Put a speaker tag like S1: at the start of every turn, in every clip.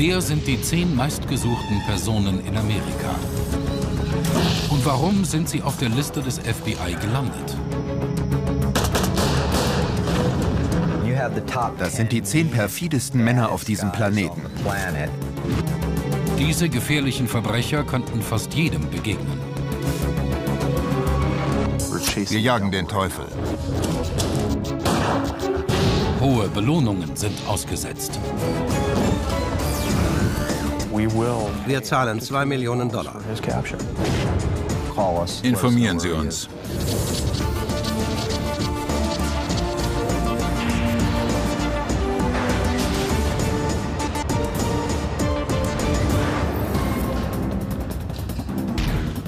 S1: Wer sind die zehn meistgesuchten Personen in Amerika? Und warum sind sie auf der Liste des FBI gelandet?
S2: Das sind die zehn perfidesten Männer auf diesem Planeten.
S1: Diese gefährlichen Verbrecher könnten fast jedem begegnen.
S2: Wir jagen den Teufel.
S1: Hohe Belohnungen sind ausgesetzt.
S3: Wir zahlen 2 Millionen Dollar.
S4: Informieren Sie uns.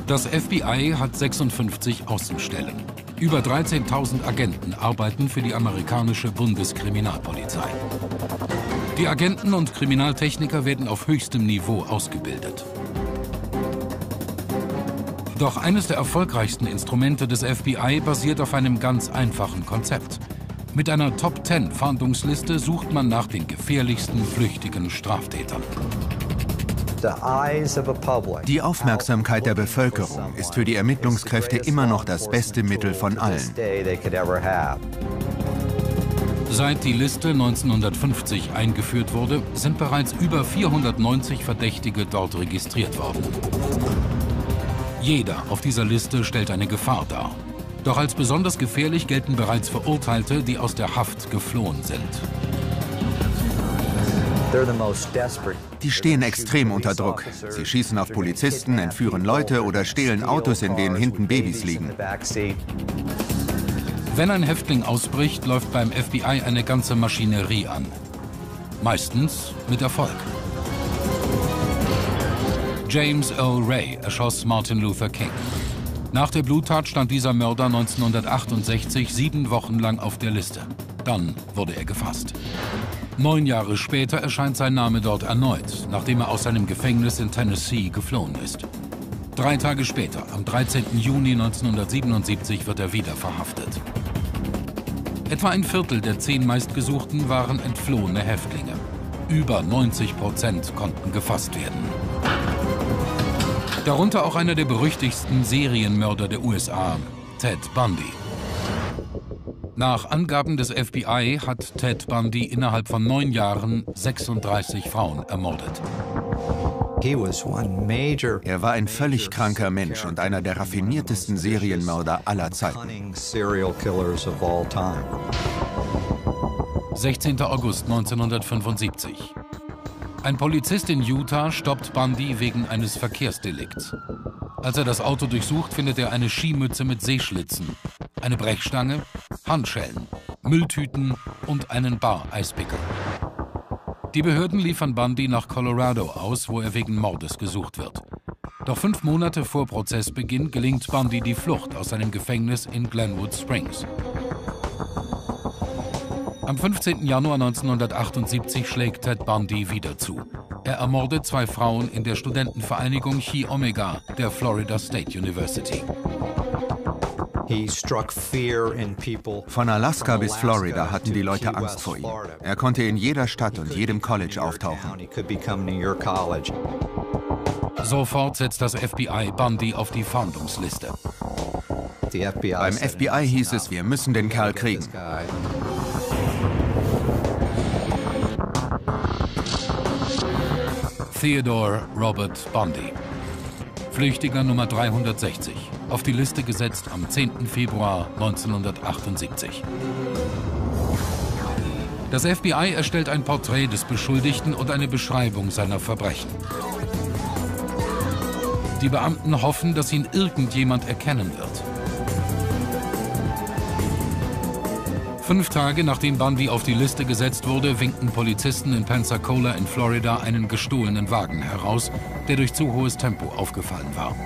S1: Das FBI hat 56 Außenstellen. Über 13.000 Agenten arbeiten für die amerikanische Bundeskriminalpolizei. Die Agenten und Kriminaltechniker werden auf höchstem Niveau ausgebildet. Doch eines der erfolgreichsten Instrumente des FBI basiert auf einem ganz einfachen Konzept. Mit einer Top-10-Fahndungsliste sucht man nach den gefährlichsten flüchtigen Straftätern.
S2: Die Aufmerksamkeit der Bevölkerung ist für die Ermittlungskräfte immer noch das beste Mittel von allen.
S1: Seit die Liste 1950 eingeführt wurde, sind bereits über 490 Verdächtige dort registriert worden. Jeder auf dieser Liste stellt eine Gefahr dar. Doch als besonders gefährlich gelten bereits Verurteilte, die aus der Haft geflohen sind.
S2: Die stehen extrem unter Druck. Sie schießen auf Polizisten, entführen Leute oder stehlen Autos, in denen hinten Babys liegen.
S1: Wenn ein Häftling ausbricht, läuft beim FBI eine ganze Maschinerie an. Meistens mit Erfolg. James Earl Ray erschoss Martin Luther King. Nach der Bluttat stand dieser Mörder 1968 sieben Wochen lang auf der Liste. Dann wurde er gefasst. Neun Jahre später erscheint sein Name dort erneut, nachdem er aus seinem Gefängnis in Tennessee geflohen ist. Drei Tage später, am 13. Juni 1977, wird er wieder verhaftet. Etwa ein Viertel der zehn meistgesuchten waren entflohene Häftlinge. Über 90 Prozent konnten gefasst werden. Darunter auch einer der berüchtigsten Serienmörder der USA, Ted Bundy. Nach Angaben des FBI hat Ted Bundy innerhalb von neun Jahren 36 Frauen ermordet.
S2: Er war ein völlig kranker Mensch und einer der raffiniertesten Serienmörder aller Zeiten.
S1: 16. August 1975. Ein Polizist in Utah stoppt Bundy wegen eines Verkehrsdelikts. Als er das Auto durchsucht, findet er eine Skimütze mit Seeschlitzen, eine Brechstange, Handschellen, Mülltüten und einen Bar-Eispickel. Die Behörden liefern Bundy nach Colorado aus, wo er wegen Mordes gesucht wird. Doch fünf Monate vor Prozessbeginn gelingt Bundy die Flucht aus seinem Gefängnis in Glenwood Springs. Am 15. Januar 1978 schlägt Ted Bundy wieder zu. Er ermordet zwei Frauen in der Studentenvereinigung Chi Omega der Florida State University.
S2: Von Alaska bis Florida hatten die Leute Angst vor ihm. Er konnte in jeder Stadt und jedem College auftauchen.
S1: Sofort setzt das FBI Bundy auf die Fahndungsliste.
S2: Beim FBI hieß es, wir müssen den Kerl kriegen.
S1: Theodore Robert Bundy. Flüchtiger Nummer 360, auf die Liste gesetzt am 10. Februar 1978. Das FBI erstellt ein Porträt des Beschuldigten und eine Beschreibung seiner Verbrechen. Die Beamten hoffen, dass ihn irgendjemand erkennen wird. Fünf Tage nachdem Bundy auf die Liste gesetzt wurde, winken Polizisten in Pensacola in Florida einen gestohlenen Wagen heraus, der durch zu hohes Tempo aufgefallen war.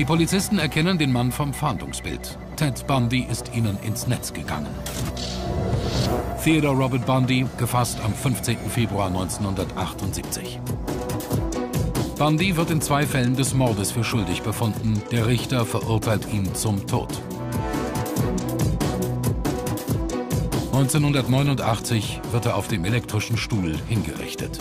S1: Die Polizisten erkennen den Mann vom Fahndungsbild. Ted Bundy ist ihnen ins Netz gegangen. Theodore Robert Bundy, gefasst am 15. Februar 1978. Bundy wird in zwei Fällen des Mordes für schuldig befunden. Der Richter verurteilt ihn zum Tod. 1989 wird er auf dem elektrischen Stuhl hingerichtet.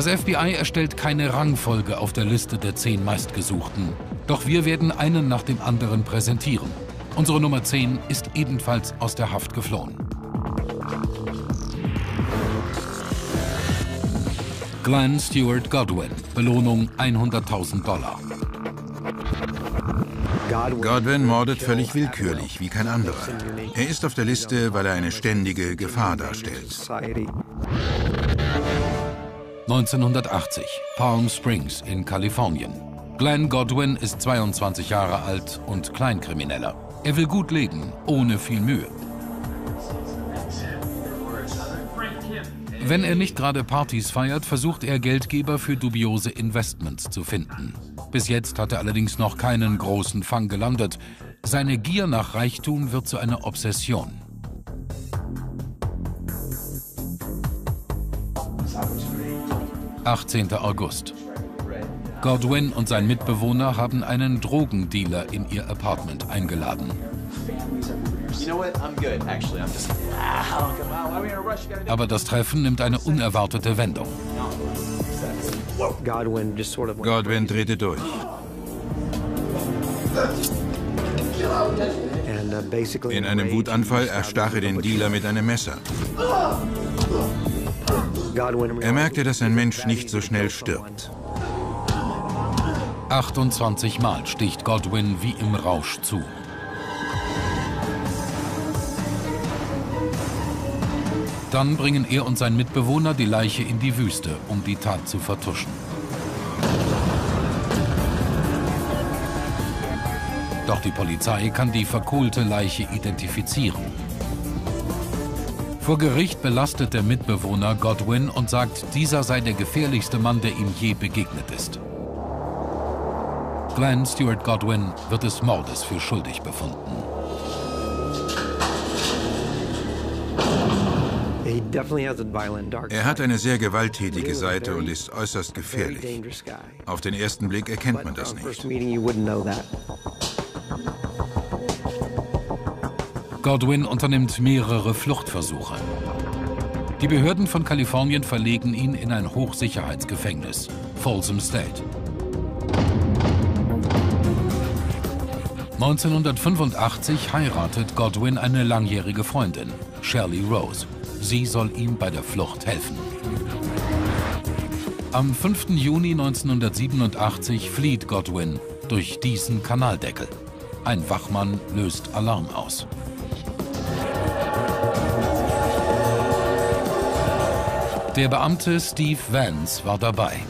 S1: Das FBI erstellt keine Rangfolge auf der Liste der zehn meistgesuchten. Doch wir werden einen nach dem anderen präsentieren. Unsere Nummer 10 ist ebenfalls aus der Haft geflohen. Glenn Stewart Godwin, Belohnung 100.000 Dollar.
S4: Godwin mordet völlig willkürlich, wie kein anderer. Er ist auf der Liste, weil er eine ständige Gefahr darstellt.
S1: 1980, Palm Springs in Kalifornien. Glenn Godwin ist 22 Jahre alt und Kleinkrimineller. Er will gut leben, ohne viel Mühe. Wenn er nicht gerade Partys feiert, versucht er Geldgeber für dubiose Investments zu finden. Bis jetzt hat er allerdings noch keinen großen Fang gelandet. Seine Gier nach Reichtum wird zu einer Obsession. 18. August. Godwin und sein Mitbewohner haben einen Drogendealer in ihr Apartment eingeladen. Aber das Treffen nimmt eine unerwartete Wendung.
S4: Godwin drehte durch. In einem Wutanfall erstach er den Dealer mit einem Messer. Er merkte, dass ein Mensch nicht so schnell stirbt.
S1: 28 Mal sticht Godwin wie im Rausch zu. Dann bringen er und sein Mitbewohner die Leiche in die Wüste, um die Tat zu vertuschen. Doch die Polizei kann die verkohlte Leiche identifizieren. Vor Gericht belastet der Mitbewohner Godwin und sagt, dieser sei der gefährlichste Mann, der ihm je begegnet ist. Glenn Stewart Godwin wird des Mordes für schuldig befunden.
S4: Er hat eine sehr gewalttätige Seite und ist äußerst gefährlich. Auf den ersten Blick erkennt man das nicht.
S1: Godwin unternimmt mehrere Fluchtversuche. Die Behörden von Kalifornien verlegen ihn in ein Hochsicherheitsgefängnis, Folsom State. 1985 heiratet Godwin eine langjährige Freundin, Shirley Rose. Sie soll ihm bei der Flucht helfen. Am 5. Juni 1987 flieht Godwin durch diesen Kanaldeckel. Ein Wachmann löst Alarm aus. Der Beamte Steve Vance war dabei.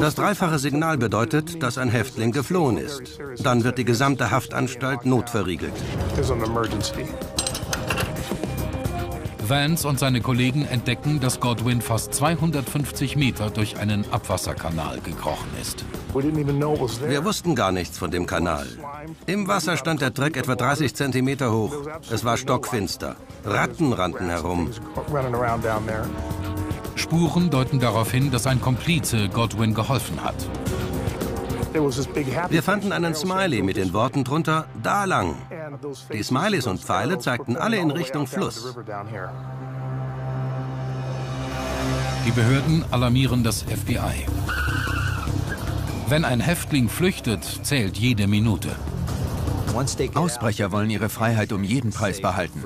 S3: Das dreifache Signal bedeutet, dass ein Häftling geflohen ist. Dann wird die gesamte Haftanstalt notverriegelt.
S1: Vance und seine Kollegen entdecken, dass Godwin fast 250 Meter durch einen Abwasserkanal gekrochen ist.
S3: Wir wussten gar nichts von dem Kanal. Im Wasser stand der Dreck etwa 30 Zentimeter hoch. Es war stockfinster. Ratten rannten herum.
S1: Spuren deuten darauf hin, dass ein Komplize Godwin geholfen hat.
S3: Wir fanden einen Smiley mit den Worten drunter, da lang. Die Smileys und Pfeile zeigten alle in Richtung Fluss.
S1: Die Behörden alarmieren das FBI. Wenn ein Häftling flüchtet, zählt jede Minute.
S2: Ausbrecher wollen ihre Freiheit um jeden Preis behalten.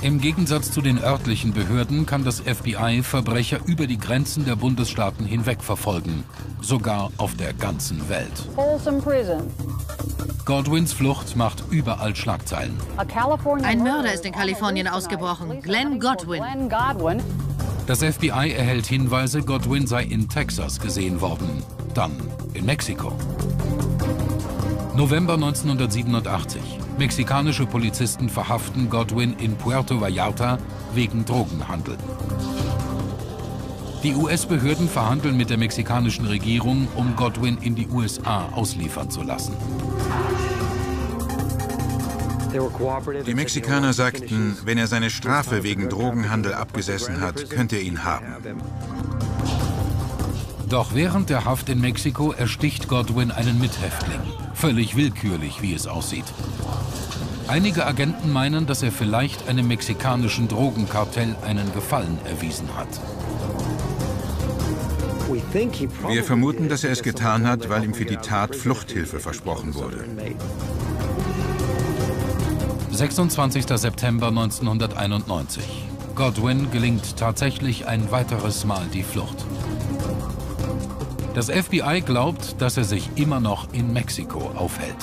S1: Im Gegensatz zu den örtlichen Behörden kann das FBI Verbrecher über die Grenzen der Bundesstaaten hinweg verfolgen, sogar auf der ganzen Welt. Godwins Flucht macht überall Schlagzeilen.
S5: Ein Mörder ist in Kalifornien ausgebrochen, Glenn Godwin.
S1: Das FBI erhält Hinweise, Godwin sei in Texas gesehen worden, dann in Mexiko. November 1987. Mexikanische Polizisten verhaften Godwin in Puerto Vallarta wegen Drogenhandel. Die US-Behörden verhandeln mit der mexikanischen Regierung, um Godwin in die USA ausliefern zu lassen.
S4: Die Mexikaner sagten, wenn er seine Strafe wegen Drogenhandel abgesessen hat, könnte er ihn haben.
S1: Doch während der Haft in Mexiko ersticht Godwin einen Mithäftling. Völlig willkürlich, wie es aussieht. Einige Agenten meinen, dass er vielleicht einem mexikanischen Drogenkartell einen Gefallen erwiesen hat.
S4: Wir vermuten, dass er es getan hat, weil ihm für die Tat Fluchthilfe versprochen wurde.
S1: 26. September 1991. Godwin gelingt tatsächlich ein weiteres Mal die Flucht. Das FBI glaubt, dass er sich immer noch in Mexiko aufhält.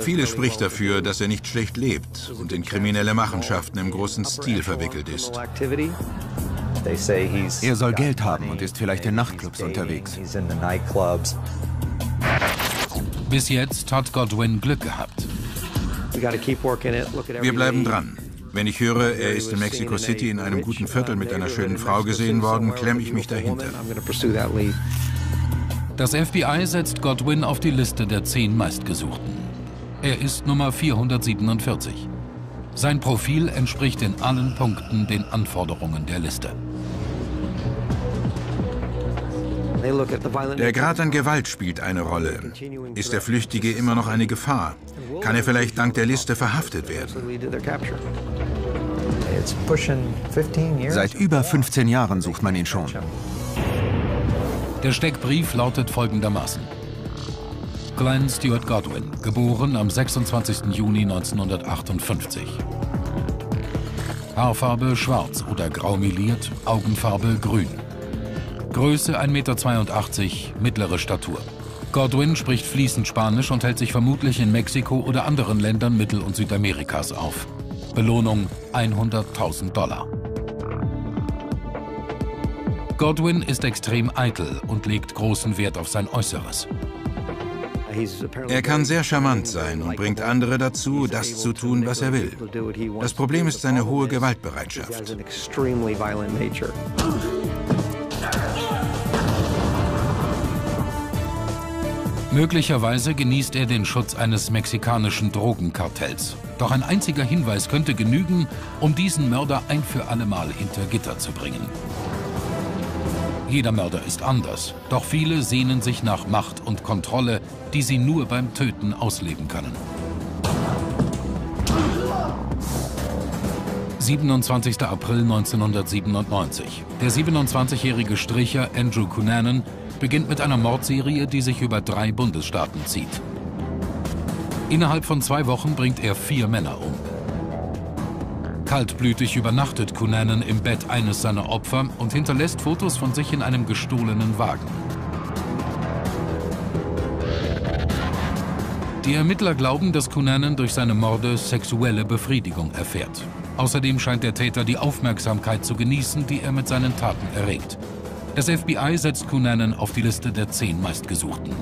S4: Viele spricht dafür, dass er nicht schlecht lebt und in kriminelle Machenschaften im großen Stil verwickelt ist.
S2: Er soll Geld haben und ist vielleicht in Nachtclubs unterwegs.
S1: Bis jetzt hat Godwin Glück gehabt.
S4: Wir bleiben dran. Wenn ich höre, er ist in Mexico City in einem guten Viertel mit einer schönen Frau gesehen worden, klemme ich mich dahinter.
S1: Das FBI setzt Godwin auf die Liste der zehn meistgesuchten. Er ist Nummer 447. Sein Profil entspricht in allen Punkten den Anforderungen der Liste.
S4: Der Grad an Gewalt spielt eine Rolle. Ist der Flüchtige immer noch eine Gefahr? Kann er vielleicht dank der Liste verhaftet werden?
S2: Seit über 15 Jahren sucht man ihn schon.
S1: Der Steckbrief lautet folgendermaßen. Glenn Stewart Godwin, geboren am 26. Juni 1958. Haarfarbe schwarz oder graumeliert, Augenfarbe grün. Größe 1,82 Meter, mittlere Statur. Godwin spricht fließend Spanisch und hält sich vermutlich in Mexiko oder anderen Ländern Mittel- und Südamerikas auf. Belohnung 100.000 Dollar. Godwin ist extrem eitel und legt großen Wert auf sein Äußeres.
S4: Er kann sehr charmant sein und bringt andere dazu, das zu tun, was er will. Das Problem ist seine hohe Gewaltbereitschaft.
S1: Möglicherweise genießt er den Schutz eines mexikanischen Drogenkartells. Doch ein einziger Hinweis könnte genügen, um diesen Mörder ein für allemal hinter Gitter zu bringen. Jeder Mörder ist anders, doch viele sehnen sich nach Macht und Kontrolle, die sie nur beim Töten ausleben können. 27. April 1997. Der 27-jährige Stricher Andrew Cunanan beginnt mit einer Mordserie, die sich über drei Bundesstaaten zieht. Innerhalb von zwei Wochen bringt er vier Männer um. Kaltblütig übernachtet Cunanan im Bett eines seiner Opfer und hinterlässt Fotos von sich in einem gestohlenen Wagen. Die Ermittler glauben, dass Cunanan durch seine Morde sexuelle Befriedigung erfährt. Außerdem scheint der Täter die Aufmerksamkeit zu genießen, die er mit seinen Taten erregt. Das FBI setzt Cunanan auf die Liste der zehn meistgesuchten.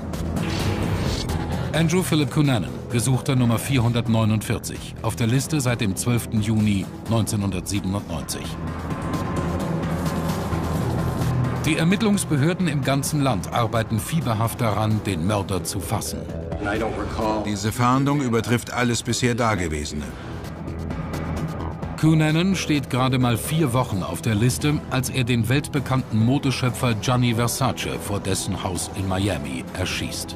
S1: Andrew Philip Cunanan, Gesuchter Nummer 449, auf der Liste seit dem 12. Juni 1997. Die Ermittlungsbehörden im ganzen Land arbeiten fieberhaft daran, den Mörder zu fassen.
S4: Diese Fahndung übertrifft alles bisher Dagewesene.
S1: Cunanan steht gerade mal vier Wochen auf der Liste, als er den weltbekannten Modeschöpfer Gianni Versace vor dessen Haus in Miami erschießt.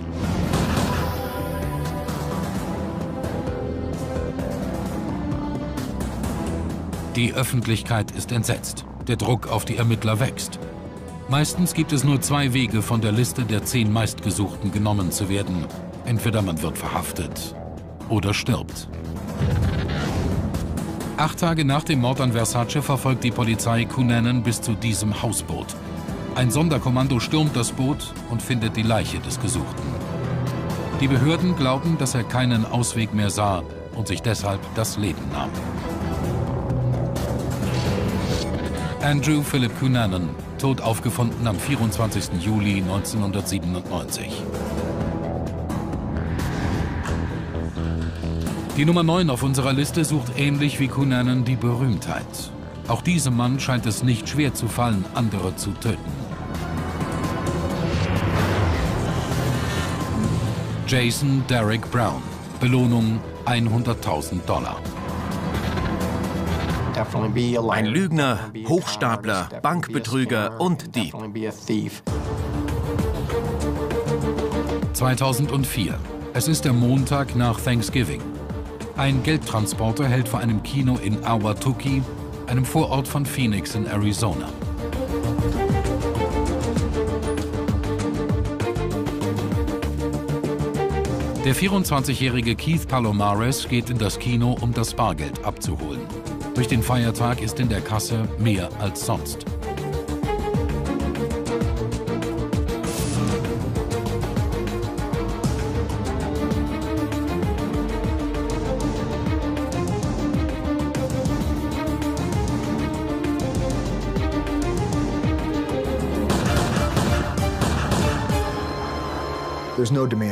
S1: Die Öffentlichkeit ist entsetzt. Der Druck auf die Ermittler wächst. Meistens gibt es nur zwei Wege, von der Liste der zehn meistgesuchten genommen zu werden. Entweder man wird verhaftet oder stirbt. Acht Tage nach dem Mord an Versace verfolgt die Polizei Cunanan bis zu diesem Hausboot. Ein Sonderkommando stürmt das Boot und findet die Leiche des Gesuchten. Die Behörden glauben, dass er keinen Ausweg mehr sah und sich deshalb das Leben nahm. Andrew Philip Cunanan, tot aufgefunden am 24. Juli 1997. Die Nummer 9 auf unserer Liste sucht ähnlich wie Cunanan die Berühmtheit. Auch diesem Mann scheint es nicht schwer zu fallen, andere zu töten. Jason Derek Brown. Belohnung 100.000 Dollar.
S6: Ein Lügner, Hochstapler, Bankbetrüger und Dieb.
S1: 2004. Es ist der Montag nach Thanksgiving. Ein Geldtransporter hält vor einem Kino in Awatuki einem Vorort von Phoenix in Arizona. Der 24-jährige Keith Palomares geht in das Kino, um das Bargeld abzuholen. Durch den Feiertag ist in der Kasse mehr als sonst.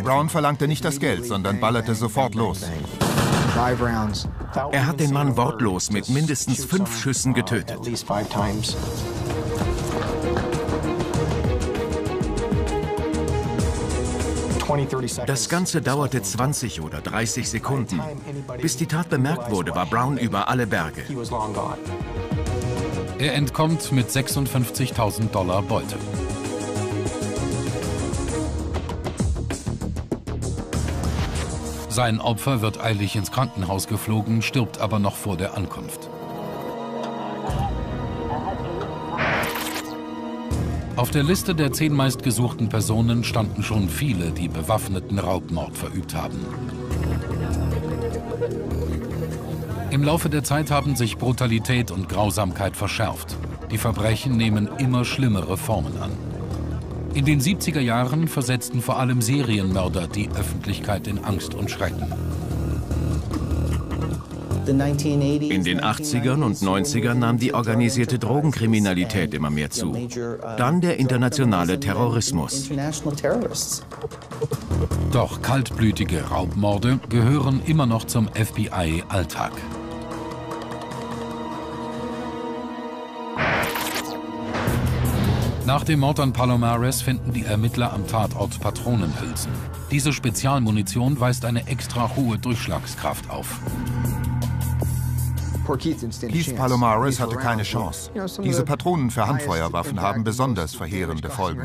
S2: Brown verlangte nicht das Geld, sondern ballerte sofort los.
S6: Er hat den Mann wortlos mit mindestens fünf Schüssen getötet. Das Ganze dauerte 20 oder 30 Sekunden. Bis die Tat bemerkt wurde, war Brown über alle Berge.
S1: Er entkommt mit 56.000 Dollar Beute. Sein Opfer wird eilig ins Krankenhaus geflogen, stirbt aber noch vor der Ankunft. Auf der Liste der zehn meistgesuchten Personen standen schon viele, die bewaffneten Raubmord verübt haben. Im Laufe der Zeit haben sich Brutalität und Grausamkeit verschärft. Die Verbrechen nehmen immer schlimmere Formen an. In den 70er Jahren versetzten vor allem Serienmörder die Öffentlichkeit in Angst und Schrecken.
S6: In den 80ern und 90ern nahm die organisierte Drogenkriminalität immer mehr zu. Dann der internationale Terrorismus.
S1: Doch kaltblütige Raubmorde gehören immer noch zum FBI-Alltag. Nach dem Mord an Palomares finden die Ermittler am Tatort Patronenhülsen. Diese Spezialmunition weist eine extra hohe Durchschlagskraft auf.
S2: Keith Palomares hatte keine Chance. Diese Patronen für Handfeuerwaffen haben besonders verheerende Folgen.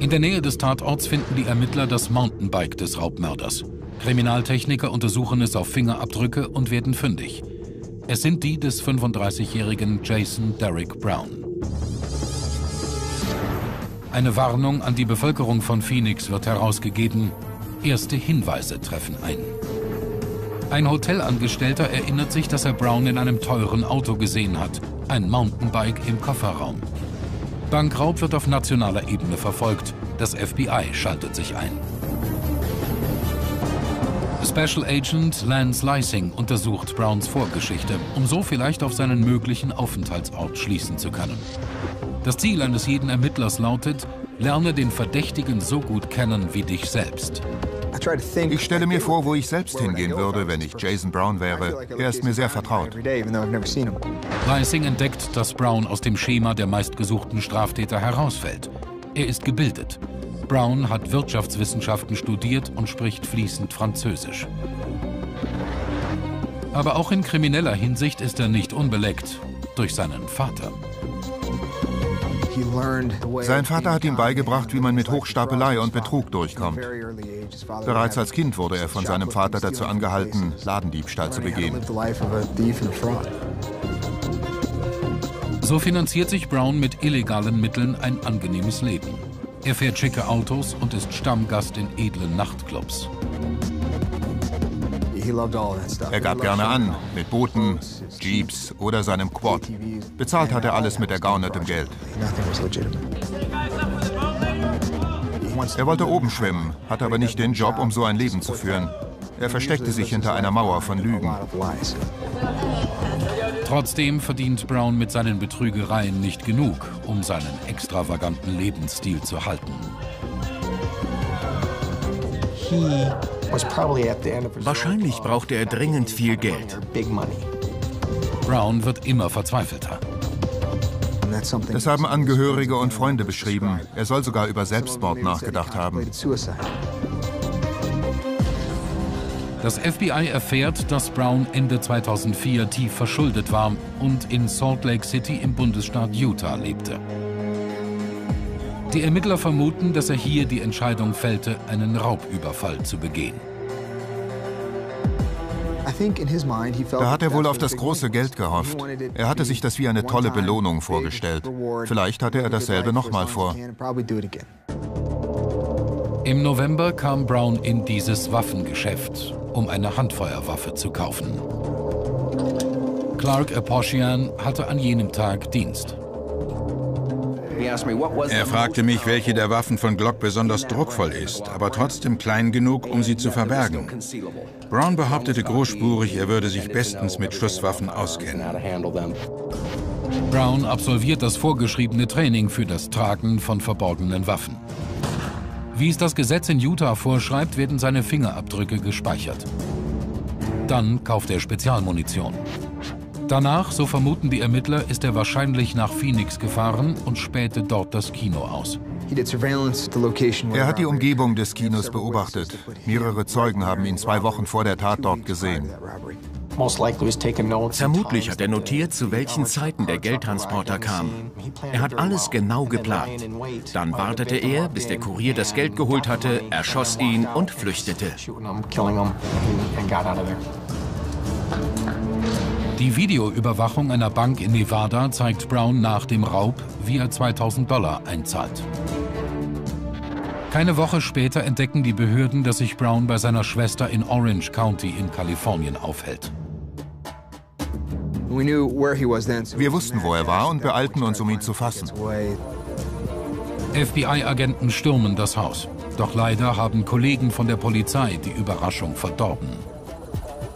S1: In der Nähe des Tatorts finden die Ermittler das Mountainbike des Raubmörders. Kriminaltechniker untersuchen es auf Fingerabdrücke und werden fündig. Es sind die des 35-jährigen Jason Derrick Brown. Eine Warnung an die Bevölkerung von Phoenix wird herausgegeben. Erste Hinweise treffen ein. Ein Hotelangestellter erinnert sich, dass er Brown in einem teuren Auto gesehen hat. Ein Mountainbike im Kofferraum. Bankraub wird auf nationaler Ebene verfolgt. Das FBI schaltet sich ein. Special Agent Lance Lysing untersucht Browns Vorgeschichte, um so vielleicht auf seinen möglichen Aufenthaltsort schließen zu können. Das Ziel eines jeden Ermittlers lautet, lerne den Verdächtigen so gut kennen wie dich selbst.
S2: Ich stelle mir vor, wo ich selbst hingehen würde, wenn ich Jason Brown wäre. Er ist mir sehr vertraut.
S1: Lysing entdeckt, dass Brown aus dem Schema der meistgesuchten Straftäter herausfällt. Er ist gebildet, Brown hat Wirtschaftswissenschaften studiert und spricht fließend Französisch. Aber auch in krimineller Hinsicht ist er nicht unbeleckt durch seinen Vater.
S2: Sein Vater hat ihm beigebracht, wie man mit Hochstapelei und Betrug durchkommt. Bereits als Kind wurde er von seinem Vater dazu angehalten, Ladendiebstahl zu begehen.
S1: So finanziert sich Brown mit illegalen Mitteln ein angenehmes Leben. Er fährt schicke Autos und ist Stammgast in edlen Nachtclubs.
S2: Er gab gerne an, mit Booten, Jeeps oder seinem Quad. Bezahlt hat er alles mit ergaunertem Geld. Er wollte oben schwimmen, hatte aber nicht den Job, um so ein Leben zu führen. Er versteckte sich hinter einer Mauer von Lügen.
S1: Trotzdem verdient Brown mit seinen Betrügereien nicht genug, um seinen extravaganten Lebensstil zu halten.
S6: Wahrscheinlich brauchte er dringend viel Geld.
S1: Brown wird immer verzweifelter.
S2: Das haben Angehörige und Freunde beschrieben. Er soll sogar über Selbstmord nachgedacht haben.
S1: Das FBI erfährt, dass Brown Ende 2004 tief verschuldet war und in Salt Lake City im Bundesstaat Utah lebte. Die Ermittler vermuten, dass er hier die Entscheidung fällte, einen Raubüberfall zu begehen.
S2: Da hat er wohl auf das große Geld gehofft. Er hatte sich das wie eine tolle Belohnung vorgestellt. Vielleicht hatte er dasselbe nochmal vor.
S1: Im November kam Brown in dieses Waffengeschäft, um eine Handfeuerwaffe zu kaufen. Clark Aposhian hatte an jenem Tag Dienst.
S4: Er fragte mich, welche der Waffen von Glock besonders druckvoll ist, aber trotzdem klein genug, um sie zu verbergen. Brown behauptete großspurig, er würde sich bestens mit Schusswaffen auskennen.
S1: Brown absolviert das vorgeschriebene Training für das Tragen von verborgenen Waffen. Wie es das Gesetz in Utah vorschreibt, werden seine Fingerabdrücke gespeichert. Dann kauft er Spezialmunition. Danach, so vermuten die Ermittler, ist er wahrscheinlich nach Phoenix gefahren und spähte dort das Kino aus.
S2: Er hat die Umgebung des Kinos beobachtet. Mehrere Zeugen haben ihn zwei Wochen vor der Tat dort gesehen.
S6: Vermutlich hat er notiert, zu welchen Zeiten der Geldtransporter kam. Er hat alles genau geplant. Dann wartete er, bis der Kurier das Geld geholt hatte, erschoss ihn und flüchtete.
S1: Die Videoüberwachung einer Bank in Nevada zeigt Brown nach dem Raub, wie er 2000 Dollar einzahlt. Keine Woche später entdecken die Behörden, dass sich Brown bei seiner Schwester in Orange County in Kalifornien aufhält.
S2: Wir wussten, wo er war und beeilten uns, um ihn zu fassen.
S1: FBI-Agenten stürmen das Haus. Doch leider haben Kollegen von der Polizei die Überraschung verdorben.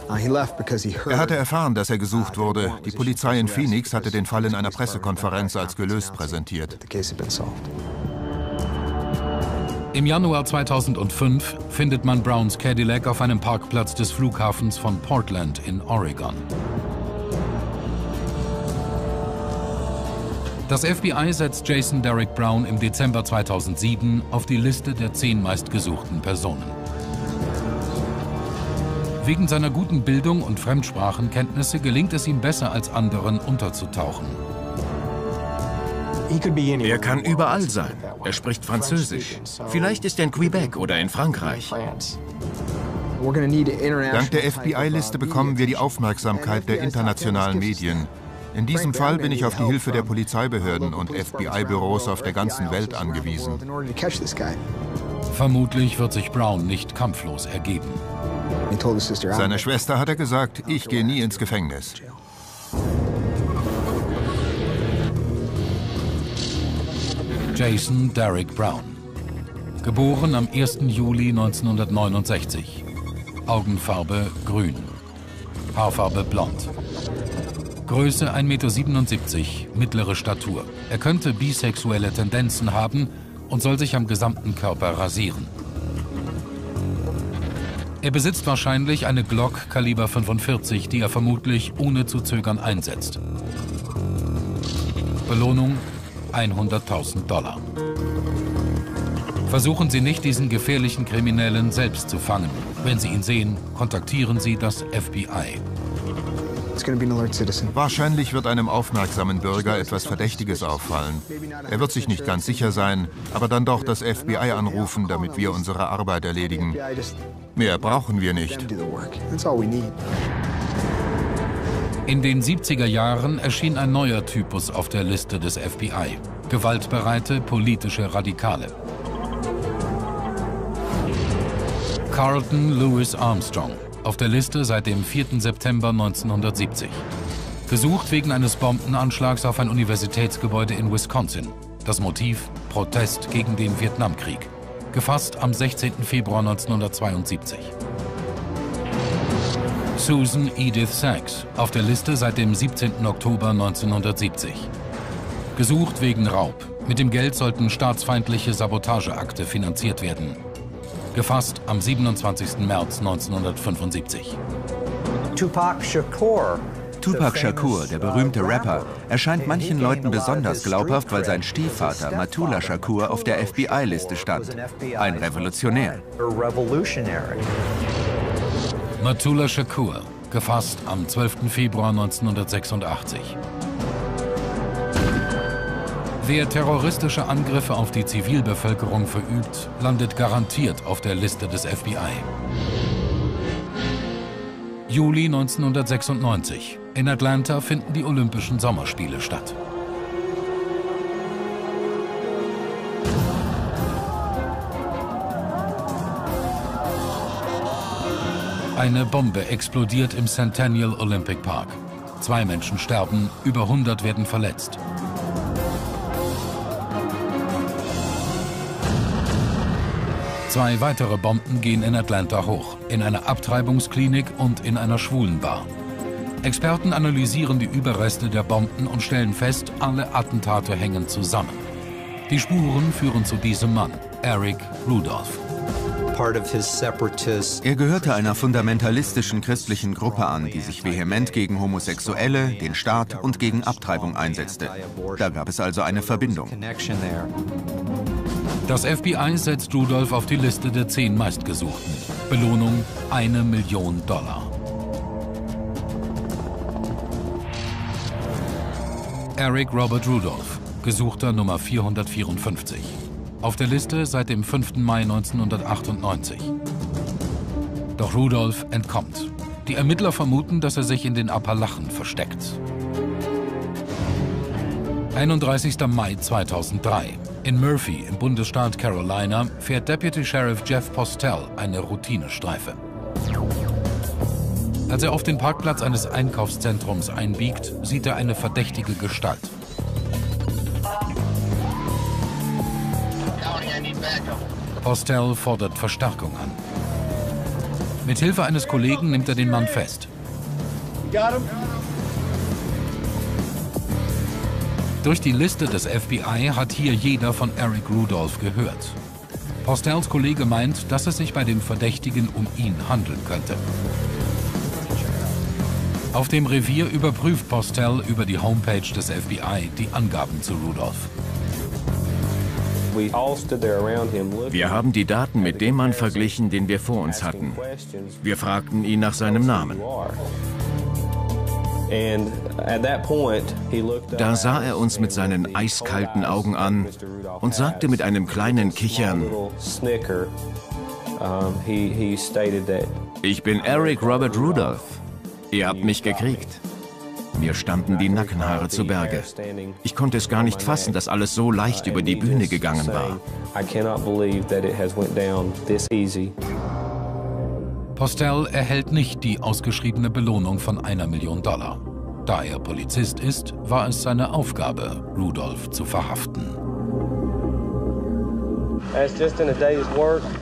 S2: Ah, er hatte erfahren, dass er gesucht wurde. Die Polizei in Phoenix hatte den Fall in einer Pressekonferenz als gelöst präsentiert.
S1: Im Januar 2005 findet man Browns Cadillac auf einem Parkplatz des Flughafens von Portland in Oregon. Das FBI setzt Jason Derrick Brown im Dezember 2007 auf die Liste der zehn meistgesuchten Personen. Wegen seiner guten Bildung und Fremdsprachenkenntnisse gelingt es ihm besser als anderen unterzutauchen.
S6: Er kann überall sein. Er spricht Französisch. Vielleicht ist er in Quebec oder in Frankreich.
S2: Dank der FBI-Liste bekommen wir die Aufmerksamkeit der internationalen Medien. In diesem Fall bin ich auf die Hilfe der Polizeibehörden und FBI-Büros auf der ganzen Welt angewiesen.
S1: Vermutlich wird sich Brown nicht kampflos ergeben.
S2: Seiner Schwester hat er gesagt, ich gehe nie ins Gefängnis.
S1: Jason Derrick Brown. Geboren am 1. Juli 1969. Augenfarbe grün. Haarfarbe blond. Größe 1,77 Meter, mittlere Statur. Er könnte bisexuelle Tendenzen haben und soll sich am gesamten Körper rasieren. Er besitzt wahrscheinlich eine Glock Kaliber 45, die er vermutlich ohne zu zögern einsetzt. Belohnung 100.000 Dollar. Versuchen Sie nicht, diesen gefährlichen Kriminellen selbst zu fangen. Wenn Sie ihn sehen, kontaktieren Sie das FBI.
S2: Wahrscheinlich wird einem aufmerksamen Bürger etwas Verdächtiges auffallen. Er wird sich nicht ganz sicher sein, aber dann doch das FBI anrufen, damit wir unsere Arbeit erledigen. Mehr brauchen wir nicht.
S1: In den 70er Jahren erschien ein neuer Typus auf der Liste des FBI. Gewaltbereite politische Radikale. Carlton Lewis Armstrong auf der Liste seit dem 4. September 1970. Gesucht wegen eines Bombenanschlags auf ein Universitätsgebäude in Wisconsin. Das Motiv Protest gegen den Vietnamkrieg. Gefasst am 16. Februar 1972. Susan Edith Sachs auf der Liste seit dem 17. Oktober 1970. Gesucht wegen Raub. Mit dem Geld sollten staatsfeindliche Sabotageakte finanziert werden gefasst am 27. März 1975.
S7: Tupac Shakur Tupac Shakur, der berühmte Rapper, erscheint manchen Leuten besonders glaubhaft, weil sein Stiefvater Matula Shakur auf der FBI-Liste stand. Ein Revolutionär.
S1: Matula Shakur, gefasst am 12. Februar 1986. Wer terroristische Angriffe auf die Zivilbevölkerung verübt, landet garantiert auf der Liste des FBI. Juli 1996. In Atlanta finden die Olympischen Sommerspiele statt. Eine Bombe explodiert im Centennial Olympic Park. Zwei Menschen sterben, über 100 werden verletzt. Zwei weitere Bomben gehen in Atlanta hoch, in einer Abtreibungsklinik und in einer Schwulenbar. Experten analysieren die Überreste der Bomben und stellen fest, alle Attentate hängen zusammen. Die Spuren führen zu diesem Mann, Eric Rudolph.
S7: Er gehörte einer fundamentalistischen christlichen Gruppe an, die sich vehement gegen Homosexuelle, den Staat und gegen Abtreibung einsetzte. Da gab es also eine Verbindung.
S1: Das FBI setzt Rudolph auf die Liste der zehn meistgesuchten. Belohnung eine Million Dollar. Eric Robert Rudolph, Gesuchter Nummer 454. Auf der Liste seit dem 5. Mai 1998. Doch Rudolph entkommt. Die Ermittler vermuten, dass er sich in den Appalachen versteckt. 31. Mai 2003. In Murphy im Bundesstaat Carolina fährt Deputy Sheriff Jeff Postel eine Routinestreife. Als er auf den Parkplatz eines Einkaufszentrums einbiegt, sieht er eine verdächtige Gestalt. Postel fordert Verstärkung an. Mit Hilfe eines Kollegen nimmt er den Mann fest. Durch die Liste des FBI hat hier jeder von Eric Rudolph gehört. Postels Kollege meint, dass es sich bei dem Verdächtigen um ihn handeln könnte. Auf dem Revier überprüft Postel über die Homepage des FBI die Angaben zu Rudolph.
S6: Wir haben die Daten mit dem Mann verglichen, den wir vor uns hatten. Wir fragten ihn nach seinem Namen. Da sah er uns mit seinen eiskalten Augen an und sagte mit einem kleinen Kichern, ich bin Eric Robert Rudolph. Ihr habt mich gekriegt. Mir standen die Nackenhaare zu Berge. Ich konnte es gar nicht fassen, dass alles so leicht über die Bühne gegangen war.
S1: Postel erhält nicht die ausgeschriebene Belohnung von einer Million Dollar. Da er Polizist ist, war es seine Aufgabe, Rudolph zu verhaften.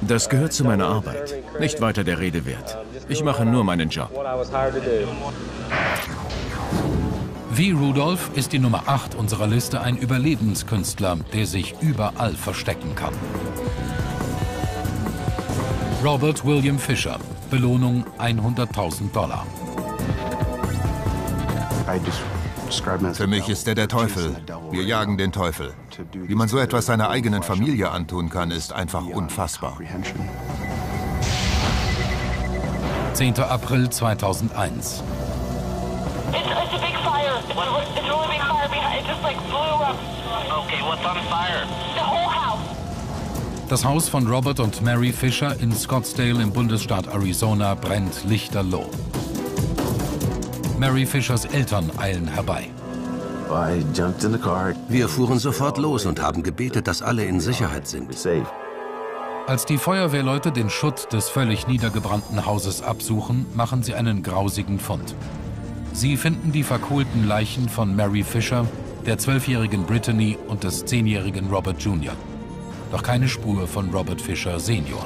S6: Das gehört zu meiner Arbeit. Nicht weiter der Rede wert. Ich mache nur meinen Job.
S1: Wie Rudolph ist die Nummer 8 unserer Liste ein Überlebenskünstler, der sich überall verstecken kann. Robert William Fisher, Belohnung 100.000 Dollar.
S2: Für mich ist er der Teufel. Wir jagen den Teufel. Wie man so etwas seiner eigenen Familie antun kann, ist einfach unfassbar.
S1: 10. April 2001. Das Haus von Robert und Mary Fisher in Scottsdale im Bundesstaat Arizona brennt lichterloh. Mary Fishers Eltern eilen herbei.
S3: Wir fuhren sofort los und haben gebetet, dass alle in Sicherheit sind.
S1: Als die Feuerwehrleute den Schutt des völlig niedergebrannten Hauses absuchen, machen sie einen grausigen Fund. Sie finden die verkohlten Leichen von Mary Fisher, der zwölfjährigen Brittany und des zehnjährigen Robert Jr. Doch keine Spur von Robert Fisher Senior.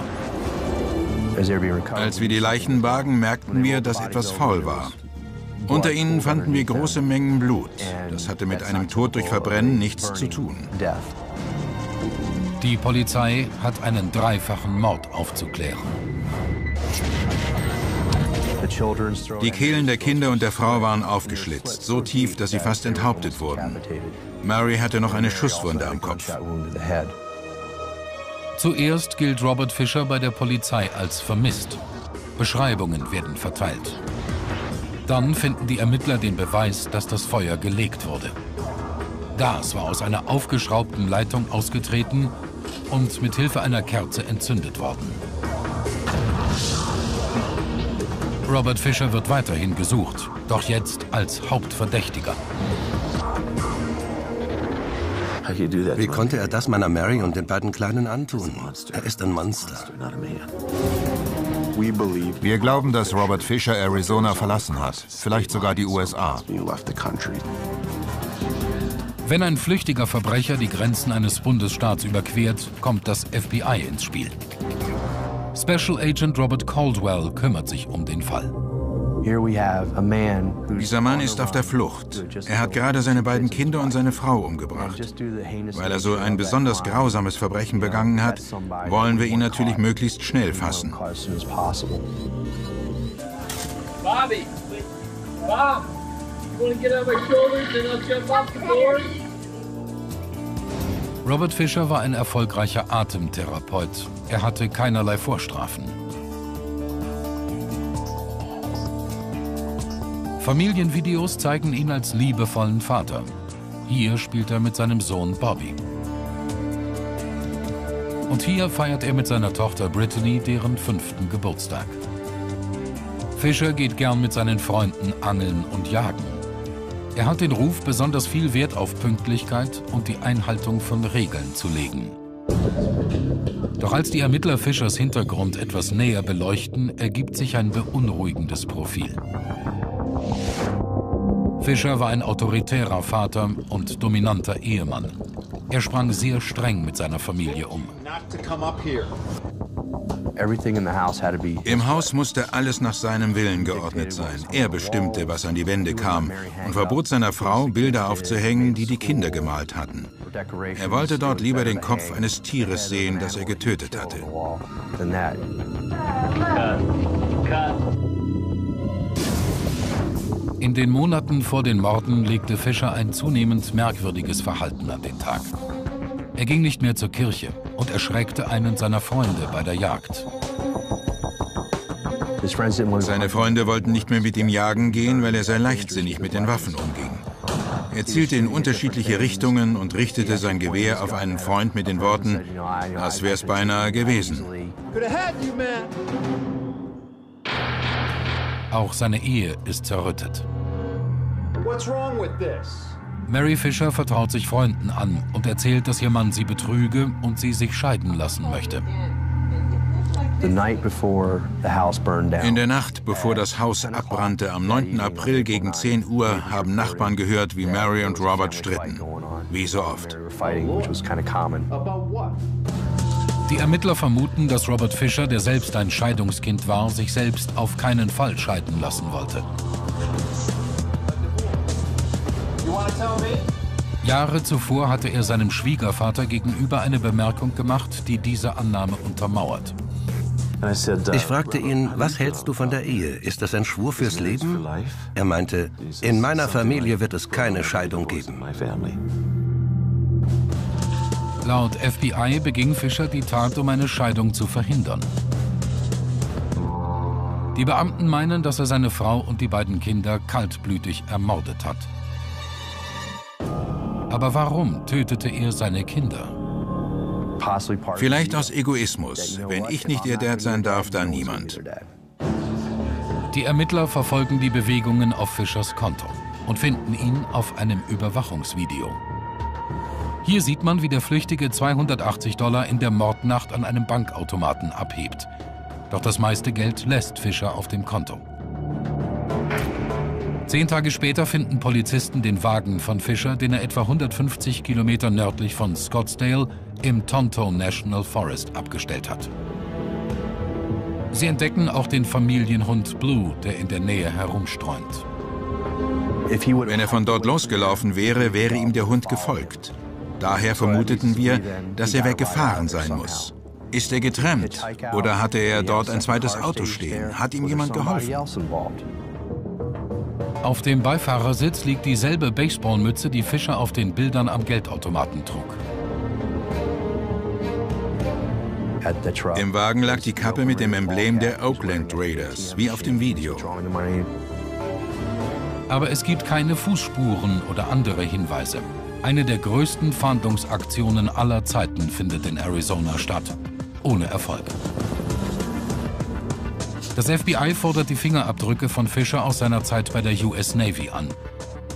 S4: Als wir die Leichen bargen, merkten wir, dass etwas faul war. Unter ihnen fanden wir große Mengen Blut. Das hatte mit einem Tod durch Verbrennen nichts zu tun.
S1: Die Polizei hat einen dreifachen Mord aufzuklären.
S4: Die Kehlen der Kinder und der Frau waren aufgeschlitzt, so tief, dass sie fast enthauptet wurden. Mary hatte noch eine Schusswunde am Kopf.
S1: Zuerst gilt Robert Fisher bei der Polizei als vermisst. Beschreibungen werden verteilt. Dann finden die Ermittler den Beweis, dass das Feuer gelegt wurde. Gas war aus einer aufgeschraubten Leitung ausgetreten und mit Hilfe einer Kerze entzündet worden. Robert Fisher wird weiterhin gesucht, doch jetzt als Hauptverdächtiger.
S3: Wie konnte er das meiner Mary und den beiden Kleinen antun? Er ist ein Monster.
S2: Wir glauben, dass Robert Fisher Arizona verlassen hat, vielleicht sogar die USA.
S1: Wenn ein flüchtiger Verbrecher die Grenzen eines Bundesstaats überquert, kommt das FBI ins Spiel. Special Agent Robert Caldwell kümmert sich um den Fall.
S4: Dieser Mann ist auf der Flucht. Er hat gerade seine beiden Kinder und seine Frau umgebracht. Weil er so ein besonders grausames Verbrechen begangen hat, wollen wir ihn natürlich möglichst schnell fassen. Bobby! Bob! You want to get on my shoulders and I'll jump off the board?
S1: Robert Fisher war ein erfolgreicher Atemtherapeut. Er hatte keinerlei Vorstrafen. Familienvideos zeigen ihn als liebevollen Vater. Hier spielt er mit seinem Sohn Bobby. Und hier feiert er mit seiner Tochter Brittany deren fünften Geburtstag. Fischer geht gern mit seinen Freunden angeln und jagen. Er hat den Ruf, besonders viel Wert auf Pünktlichkeit und die Einhaltung von Regeln zu legen. Doch als die Ermittler Fischers Hintergrund etwas näher beleuchten, ergibt sich ein beunruhigendes Profil. Fischer war ein autoritärer Vater und dominanter Ehemann. Er sprang sehr streng mit seiner Familie um.
S4: Im Haus musste alles nach seinem Willen geordnet sein. Er bestimmte, was an die Wände kam und verbot seiner Frau, Bilder aufzuhängen, die die Kinder gemalt hatten. Er wollte dort lieber den Kopf eines Tieres sehen, das er getötet hatte.
S1: In den Monaten vor den Morden legte Fischer ein zunehmend merkwürdiges Verhalten an den Tag. Er ging nicht mehr zur Kirche und erschreckte einen seiner Freunde bei der Jagd.
S4: Seine Freunde wollten nicht mehr mit ihm jagen gehen, weil er sehr leichtsinnig mit den Waffen umging. Er zielte in unterschiedliche Richtungen und richtete sein Gewehr auf einen Freund mit den Worten, das wär's beinahe gewesen.
S1: Auch seine Ehe ist zerrüttet. Mary Fisher vertraut sich Freunden an und erzählt, dass ihr Mann sie betrüge und sie sich scheiden lassen möchte.
S4: In der Nacht, bevor das Haus abbrannte, am 9. April gegen 10 Uhr, haben Nachbarn gehört, wie Mary und Robert stritten. Wie so oft.
S1: Die Ermittler vermuten, dass Robert Fisher, der selbst ein Scheidungskind war, sich selbst auf keinen Fall scheiden lassen wollte. Jahre zuvor hatte er seinem Schwiegervater gegenüber eine Bemerkung gemacht, die diese Annahme untermauert.
S3: Ich fragte ihn, was hältst du von der Ehe? Ist das ein Schwur fürs Leben? Er meinte, in meiner Familie wird es keine Scheidung geben.
S1: Laut FBI beging Fischer die Tat, um eine Scheidung zu verhindern. Die Beamten meinen, dass er seine Frau und die beiden Kinder kaltblütig ermordet hat. Aber warum tötete er seine Kinder?
S4: Vielleicht aus Egoismus. Wenn ich nicht ihr Dad sein darf, dann niemand.
S1: Die Ermittler verfolgen die Bewegungen auf Fischers Konto und finden ihn auf einem Überwachungsvideo. Hier sieht man, wie der Flüchtige 280 Dollar in der Mordnacht an einem Bankautomaten abhebt. Doch das meiste Geld lässt Fischer auf dem Konto. Zehn Tage später finden Polizisten den Wagen von Fischer, den er etwa 150 Kilometer nördlich von Scottsdale im Tonto National Forest abgestellt hat. Sie entdecken auch den Familienhund Blue, der in der Nähe herumstreunt.
S4: Wenn er von dort losgelaufen wäre, wäre ihm der Hund gefolgt. Daher vermuteten wir, dass er weggefahren sein muss. Ist er getrennt? Oder hatte er dort ein zweites Auto stehen? Hat ihm jemand geholfen?
S1: Auf dem Beifahrersitz liegt dieselbe Baseballmütze, die Fischer auf den Bildern am Geldautomaten trug.
S4: Im Wagen lag die Kappe mit dem Emblem der Oakland Raiders, wie auf dem Video.
S1: Aber es gibt keine Fußspuren oder andere Hinweise. Eine der größten Fahndungsaktionen aller Zeiten findet in Arizona statt. Ohne Erfolg. Das FBI fordert die Fingerabdrücke von Fischer aus seiner Zeit bei der US Navy an.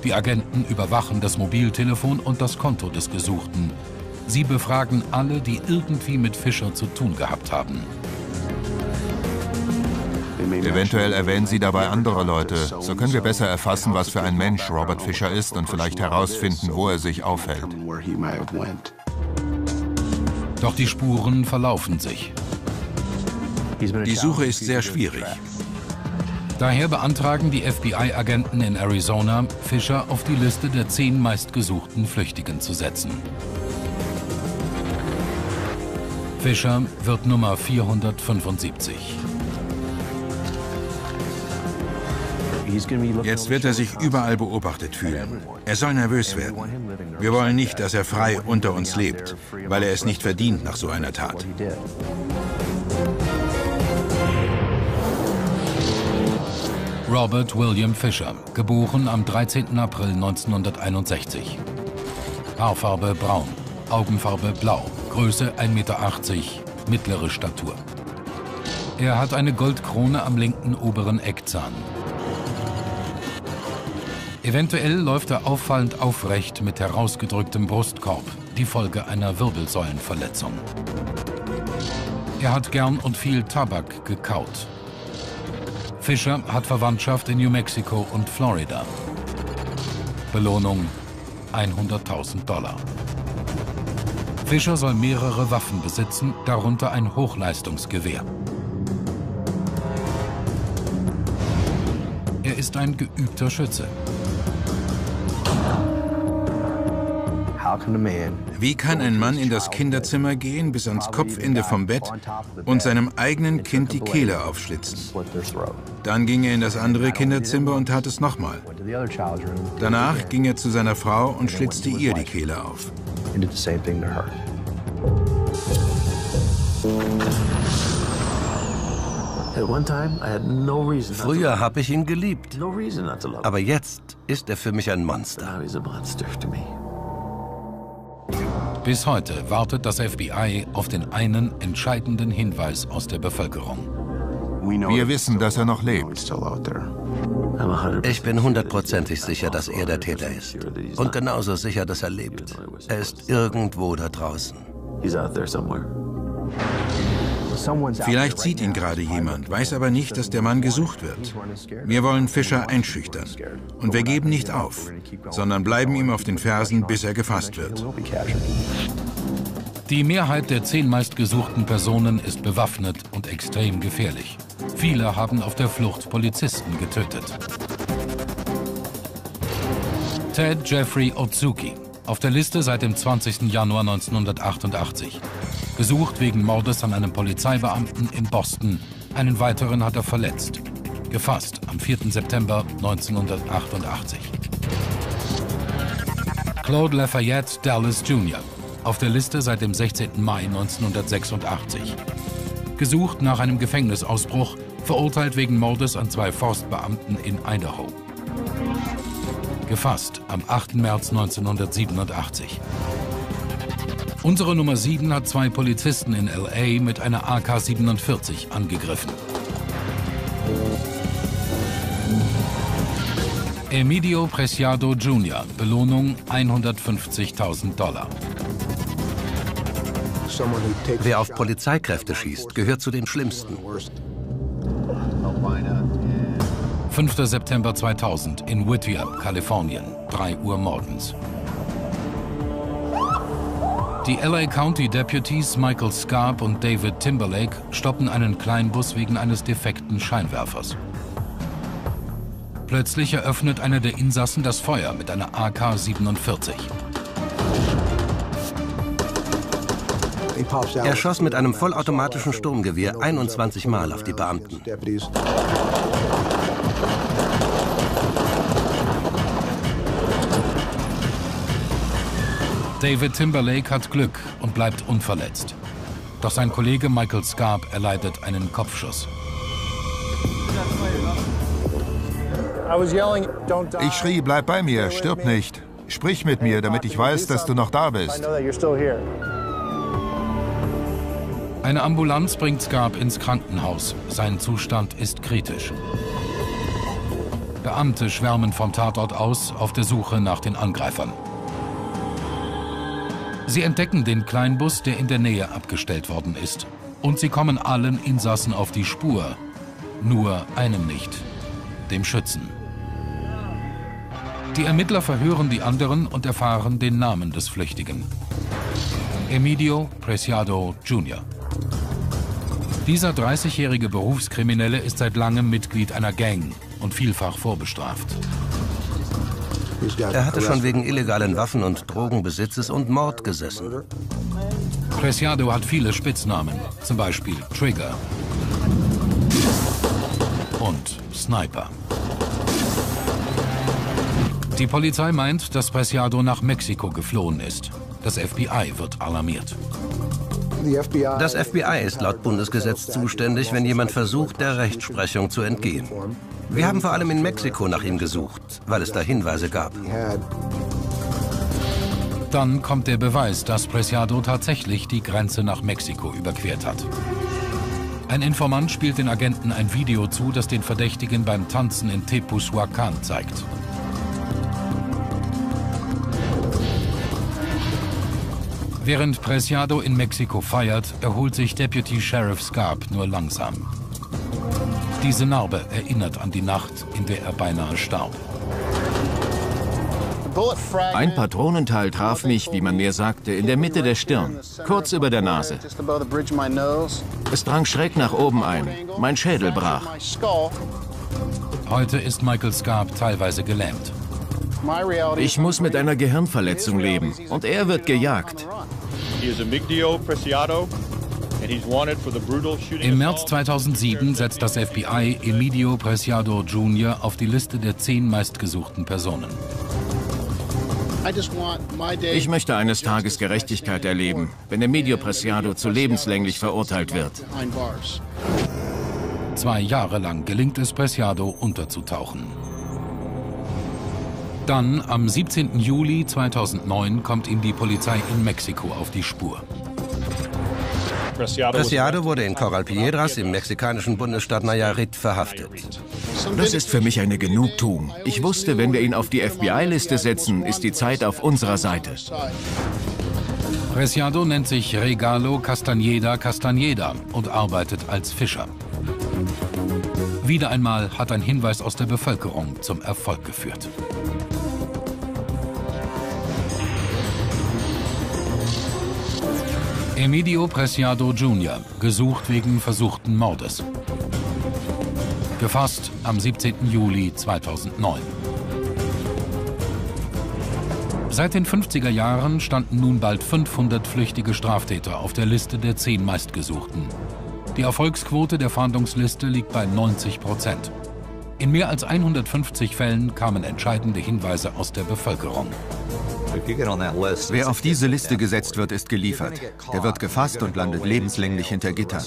S1: Die Agenten überwachen das Mobiltelefon und das Konto des Gesuchten. Sie befragen alle, die irgendwie mit Fischer zu tun gehabt haben.
S2: Eventuell erwähnen Sie dabei andere Leute. So können wir besser erfassen, was für ein Mensch Robert Fischer ist und vielleicht herausfinden, wo er sich aufhält.
S1: Doch die Spuren verlaufen sich.
S4: Die Suche ist sehr schwierig.
S1: Daher beantragen die FBI-Agenten in Arizona, Fischer auf die Liste der zehn meistgesuchten Flüchtigen zu setzen. Fischer wird Nummer 475.
S4: Jetzt wird er sich überall beobachtet fühlen. Er soll nervös werden. Wir wollen nicht, dass er frei unter uns lebt, weil er es nicht verdient nach so einer Tat.
S1: Robert William Fisher, geboren am 13. April 1961. Haarfarbe braun, Augenfarbe blau, Größe 1,80 Meter, mittlere Statur. Er hat eine Goldkrone am linken oberen Eckzahn. Eventuell läuft er auffallend aufrecht mit herausgedrücktem Brustkorb, die Folge einer Wirbelsäulenverletzung. Er hat gern und viel Tabak gekaut. Fischer hat Verwandtschaft in New Mexico und Florida. Belohnung 100.000 Dollar. Fischer soll mehrere Waffen besitzen, darunter ein Hochleistungsgewehr. Er ist ein geübter Schütze.
S4: Wie kann ein Mann in das Kinderzimmer gehen, bis ans Kopfende vom Bett und seinem eigenen Kind die Kehle aufschlitzen? Dann ging er in das andere Kinderzimmer und tat es nochmal. Danach ging er zu seiner Frau und schlitzte ihr die Kehle auf.
S3: Früher habe ich ihn geliebt, aber jetzt ist er für mich ein Monster.
S1: Bis heute wartet das FBI auf den einen entscheidenden Hinweis aus der Bevölkerung.
S2: Wir wissen, dass er noch lebt.
S3: Ich bin hundertprozentig sicher, dass er der Täter ist. Und genauso sicher, dass er lebt. Er ist irgendwo da draußen.
S4: Vielleicht sieht ihn gerade jemand, weiß aber nicht, dass der Mann gesucht wird. Wir wollen Fischer einschüchtern. Und wir geben nicht auf, sondern bleiben ihm auf den Fersen, bis er gefasst wird.
S1: Die Mehrheit der zehn meistgesuchten Personen ist bewaffnet und extrem gefährlich. Viele haben auf der Flucht Polizisten getötet. Ted Jeffrey Otsuki, auf der Liste seit dem 20. Januar 1988. Gesucht wegen Mordes an einem Polizeibeamten in Boston. Einen weiteren hat er verletzt. Gefasst am 4. September 1988. Claude Lafayette Dallas Jr. Auf der Liste seit dem 16. Mai 1986. Gesucht nach einem Gefängnisausbruch, verurteilt wegen Mordes an zwei Forstbeamten in Idaho. Gefasst am 8. März 1987. Unsere Nummer 7 hat zwei Polizisten in L.A. mit einer AK-47 angegriffen. Emidio Preciado Jr., Belohnung 150.000 Dollar.
S3: Wer auf Polizeikräfte schießt, gehört zu den Schlimmsten.
S1: 5. September 2000 in Whittier, Kalifornien, 3 Uhr morgens. Die LA County Deputies Michael Scarp und David Timberlake stoppen einen Kleinbus wegen eines defekten Scheinwerfers. Plötzlich eröffnet einer der Insassen das Feuer mit einer AK-47.
S3: Er schoss mit einem vollautomatischen Sturmgewehr 21 Mal auf die Beamten.
S1: David Timberlake hat Glück und bleibt unverletzt. Doch sein Kollege Michael Scarp erleidet einen Kopfschuss.
S2: Ich schrie, bleib bei mir, stirb nicht. Sprich mit mir, damit ich weiß, dass du noch da bist.
S1: Eine Ambulanz bringt Scarp ins Krankenhaus. Sein Zustand ist kritisch. Beamte schwärmen vom Tatort aus auf der Suche nach den Angreifern. Sie entdecken den Kleinbus, der in der Nähe abgestellt worden ist. Und sie kommen allen Insassen auf die Spur. Nur einem nicht, dem Schützen. Die Ermittler verhören die anderen und erfahren den Namen des Flüchtigen. Emidio Preciado Jr. Dieser 30-jährige Berufskriminelle ist seit langem Mitglied einer Gang und vielfach vorbestraft.
S3: Er hatte schon wegen illegalen Waffen- und Drogenbesitzes und Mord gesessen.
S1: Preciado hat viele Spitznamen, zum Beispiel Trigger und Sniper. Die Polizei meint, dass Preciado nach Mexiko geflohen ist. Das FBI wird alarmiert.
S3: Das FBI ist laut Bundesgesetz zuständig, wenn jemand versucht, der Rechtsprechung zu entgehen. Wir haben vor allem in Mexiko nach ihm gesucht, weil es da Hinweise gab.
S1: Dann kommt der Beweis, dass Preciado tatsächlich die Grenze nach Mexiko überquert hat. Ein Informant spielt den Agenten ein Video zu, das den Verdächtigen beim Tanzen in Tepuzuacan zeigt. Während Preciado in Mexiko feiert, erholt sich Deputy Sheriff Scarp nur langsam. Diese Narbe erinnert an die Nacht, in der er beinahe starb.
S6: Ein Patronenteil traf mich, wie man mir sagte, in der Mitte der Stirn, kurz über der Nase. Es drang schräg nach oben ein. Mein Schädel brach.
S1: Heute ist Michael Scarp teilweise gelähmt.
S6: Ich muss mit einer Gehirnverletzung leben und er wird gejagt.
S1: Im März 2007 setzt das FBI Emilio Preciado Jr. auf die Liste der zehn meistgesuchten Personen.
S6: Ich möchte eines Tages Gerechtigkeit erleben, wenn Emilio Preciado zu lebenslänglich verurteilt wird.
S1: Zwei Jahre lang gelingt es Preciado unterzutauchen. Dann, am 17. Juli 2009, kommt ihm die Polizei in Mexiko auf die Spur.
S3: Preciado wurde in Corral Piedras im mexikanischen Bundesstaat Nayarit verhaftet.
S6: Das ist für mich eine Genugtuung. Ich wusste, wenn wir ihn auf die FBI-Liste setzen, ist die Zeit auf unserer Seite.
S1: Preciado nennt sich Regalo Castañeda Castañeda und arbeitet als Fischer. Wieder einmal hat ein Hinweis aus der Bevölkerung zum Erfolg geführt. Emidio Preciado Jr., gesucht wegen versuchten Mordes. Gefasst am 17. Juli 2009. Seit den 50er Jahren standen nun bald 500 flüchtige Straftäter auf der Liste der zehn meistgesuchten. Die Erfolgsquote der Fahndungsliste liegt bei 90 Prozent. In mehr als 150 Fällen kamen entscheidende Hinweise aus der Bevölkerung.
S7: Wer auf diese Liste gesetzt wird, ist geliefert. Der wird gefasst und landet lebenslänglich hinter Gittern.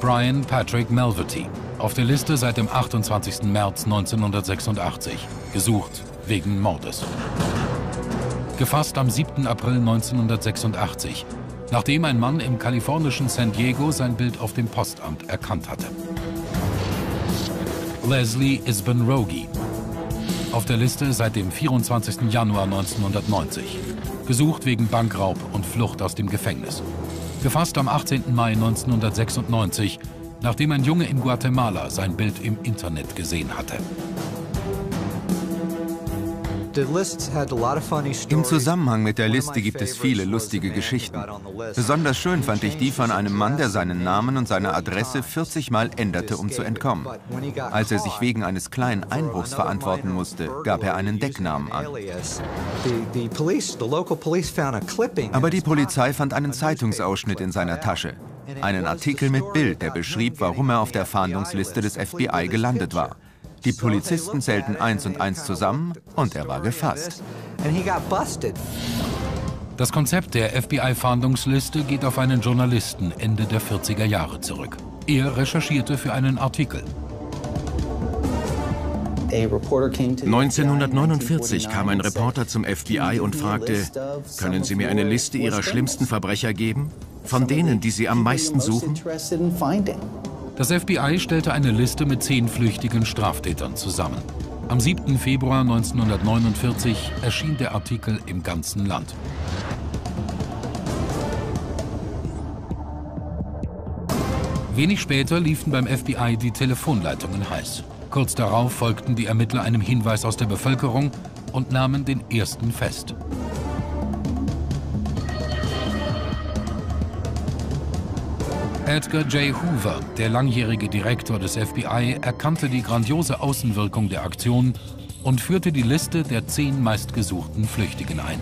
S1: Brian Patrick Melverty, auf der Liste seit dem 28. März 1986, gesucht wegen Mordes. Gefasst am 7. April 1986, nachdem ein Mann im kalifornischen San Diego sein Bild auf dem Postamt erkannt hatte. Leslie Isben-Rogi, auf der Liste seit dem 24. Januar 1990. Gesucht wegen Bankraub und Flucht aus dem Gefängnis. Gefasst am 18. Mai 1996, nachdem ein Junge in Guatemala sein Bild im Internet gesehen hatte.
S7: Im Zusammenhang mit der Liste gibt es viele lustige Geschichten. Besonders schön fand ich die von einem Mann, der seinen Namen und seine Adresse 40 Mal änderte, um zu entkommen. Als er sich wegen eines kleinen Einbruchs verantworten musste, gab er einen Decknamen an. Aber die Polizei fand einen Zeitungsausschnitt in seiner Tasche. Einen Artikel mit Bild, der beschrieb, warum er auf der Fahndungsliste des FBI gelandet war. Die Polizisten zählten eins und eins zusammen und er war gefasst.
S1: Das Konzept der FBI-Fahndungsliste geht auf einen Journalisten Ende der 40er Jahre zurück. Er recherchierte für einen Artikel.
S6: 1949 kam ein Reporter zum FBI und fragte, können Sie mir eine Liste Ihrer schlimmsten Verbrecher geben? Von denen, die Sie am meisten suchen?
S1: Das FBI stellte eine Liste mit zehn flüchtigen Straftätern zusammen. Am 7. Februar 1949 erschien der Artikel im ganzen Land. Wenig später liefen beim FBI die Telefonleitungen heiß. Kurz darauf folgten die Ermittler einem Hinweis aus der Bevölkerung und nahmen den ersten fest. Edgar J. Hoover, der langjährige Direktor des FBI, erkannte die grandiose Außenwirkung der Aktion und führte die Liste der zehn meistgesuchten Flüchtigen ein.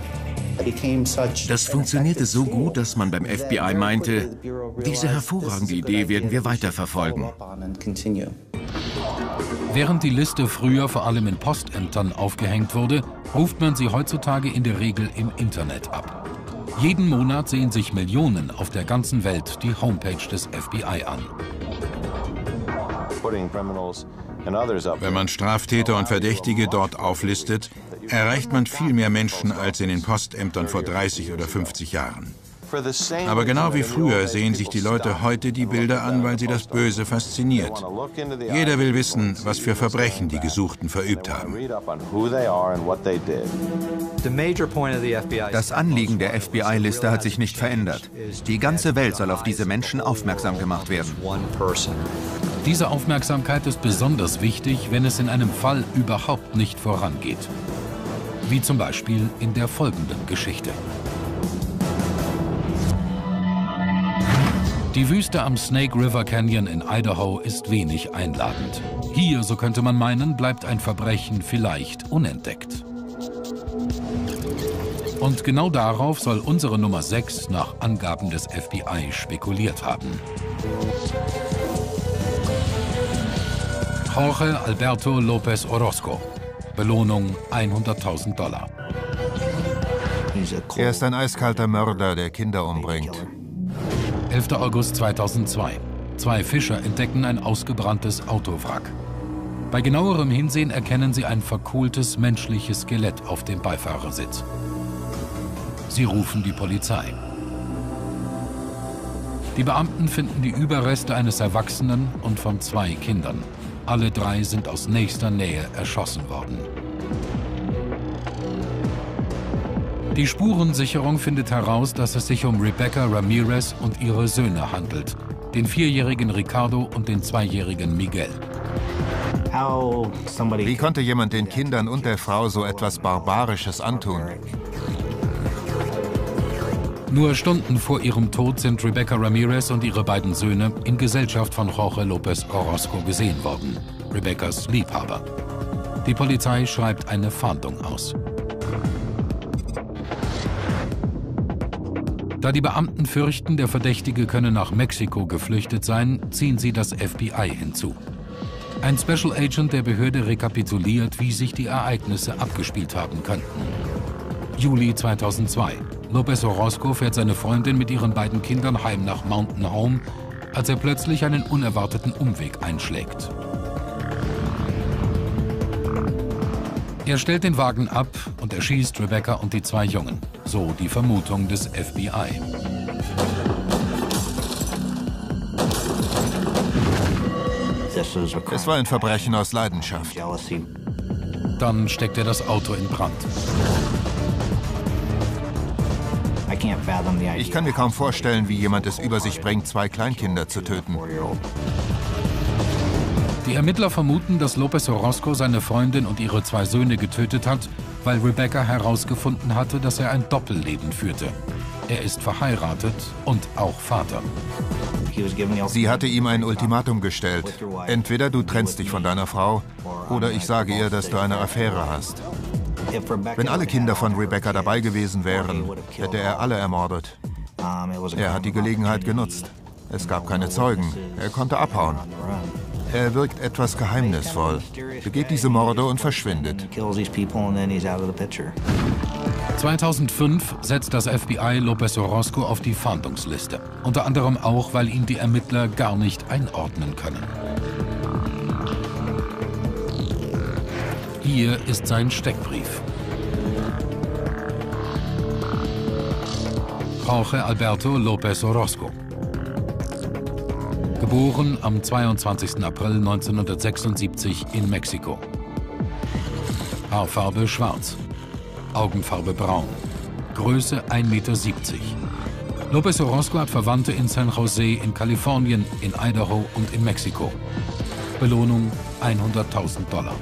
S6: Das funktionierte so gut, dass man beim FBI meinte, diese hervorragende Idee werden wir weiterverfolgen.
S1: Während die Liste früher vor allem in Postämtern aufgehängt wurde, ruft man sie heutzutage in der Regel im Internet ab. Jeden Monat sehen sich Millionen auf der ganzen Welt die Homepage des FBI an.
S4: Wenn man Straftäter und Verdächtige dort auflistet, erreicht man viel mehr Menschen als in den Postämtern vor 30 oder 50 Jahren. Aber genau wie früher sehen sich die Leute heute die Bilder an, weil sie das Böse fasziniert. Jeder will wissen, was für Verbrechen die Gesuchten verübt haben.
S7: Das Anliegen der FBI-Liste hat sich nicht verändert. Die ganze Welt soll auf diese Menschen aufmerksam gemacht werden.
S1: Diese Aufmerksamkeit ist besonders wichtig, wenn es in einem Fall überhaupt nicht vorangeht. Wie zum Beispiel in der folgenden Geschichte. Die Wüste am Snake River Canyon in Idaho ist wenig einladend. Hier, so könnte man meinen, bleibt ein Verbrechen vielleicht unentdeckt. Und genau darauf soll unsere Nummer 6 nach Angaben des FBI spekuliert haben. Jorge Alberto Lopez Orozco. Belohnung 100.000 Dollar.
S2: Er ist ein eiskalter Mörder, der Kinder umbringt.
S1: 11. August 2002. Zwei Fischer entdecken ein ausgebranntes Autowrack. Bei genauerem Hinsehen erkennen sie ein verkohltes menschliches Skelett auf dem Beifahrersitz. Sie rufen die Polizei. Die Beamten finden die Überreste eines Erwachsenen und von zwei Kindern. Alle drei sind aus nächster Nähe erschossen worden. Die Spurensicherung findet heraus, dass es sich um Rebecca Ramirez und ihre Söhne handelt, den vierjährigen Ricardo und den zweijährigen Miguel.
S2: Wie konnte jemand den Kindern und der Frau so etwas Barbarisches antun?
S1: Nur Stunden vor ihrem Tod sind Rebecca Ramirez und ihre beiden Söhne in Gesellschaft von Jorge Lopez Orozco gesehen worden, Rebeccas Liebhaber. Die Polizei schreibt eine Fahndung aus. Da die Beamten fürchten, der Verdächtige könne nach Mexiko geflüchtet sein, ziehen sie das FBI hinzu. Ein Special Agent der Behörde rekapituliert, wie sich die Ereignisse abgespielt haben könnten. Juli 2002. Lopez Orozco fährt seine Freundin mit ihren beiden Kindern heim nach Mountain Home, als er plötzlich einen unerwarteten Umweg einschlägt. Er stellt den Wagen ab und erschießt Rebecca und die zwei Jungen. So die Vermutung des FBI.
S2: Es war ein Verbrechen aus Leidenschaft.
S1: Dann steckt er das Auto in Brand.
S2: Ich kann mir kaum vorstellen, wie jemand es über sich bringt, zwei Kleinkinder zu töten.
S1: Die Ermittler vermuten, dass Lopez Orozco seine Freundin und ihre zwei Söhne getötet hat, weil Rebecca herausgefunden hatte, dass er ein Doppelleben führte. Er ist verheiratet und auch Vater.
S2: Sie hatte ihm ein Ultimatum gestellt. Entweder du trennst dich von deiner Frau oder ich sage ihr, dass du eine Affäre hast. Wenn alle Kinder von Rebecca dabei gewesen wären, hätte er alle ermordet. Er hat die Gelegenheit genutzt. Es gab keine Zeugen. Er konnte abhauen. Er wirkt etwas geheimnisvoll, begeht diese Morde und verschwindet.
S1: 2005 setzt das FBI Lopez Orozco auf die Fahndungsliste. Unter anderem auch, weil ihn die Ermittler gar nicht einordnen können. Hier ist sein Steckbrief. Jorge Alberto López Orozco. Geboren am 22. April 1976 in Mexiko. Haarfarbe schwarz, Augenfarbe braun, Größe 1,70 Meter. López Orozco hat Verwandte in San Jose, in Kalifornien, in Idaho und in Mexiko. Belohnung 100.000 Dollar.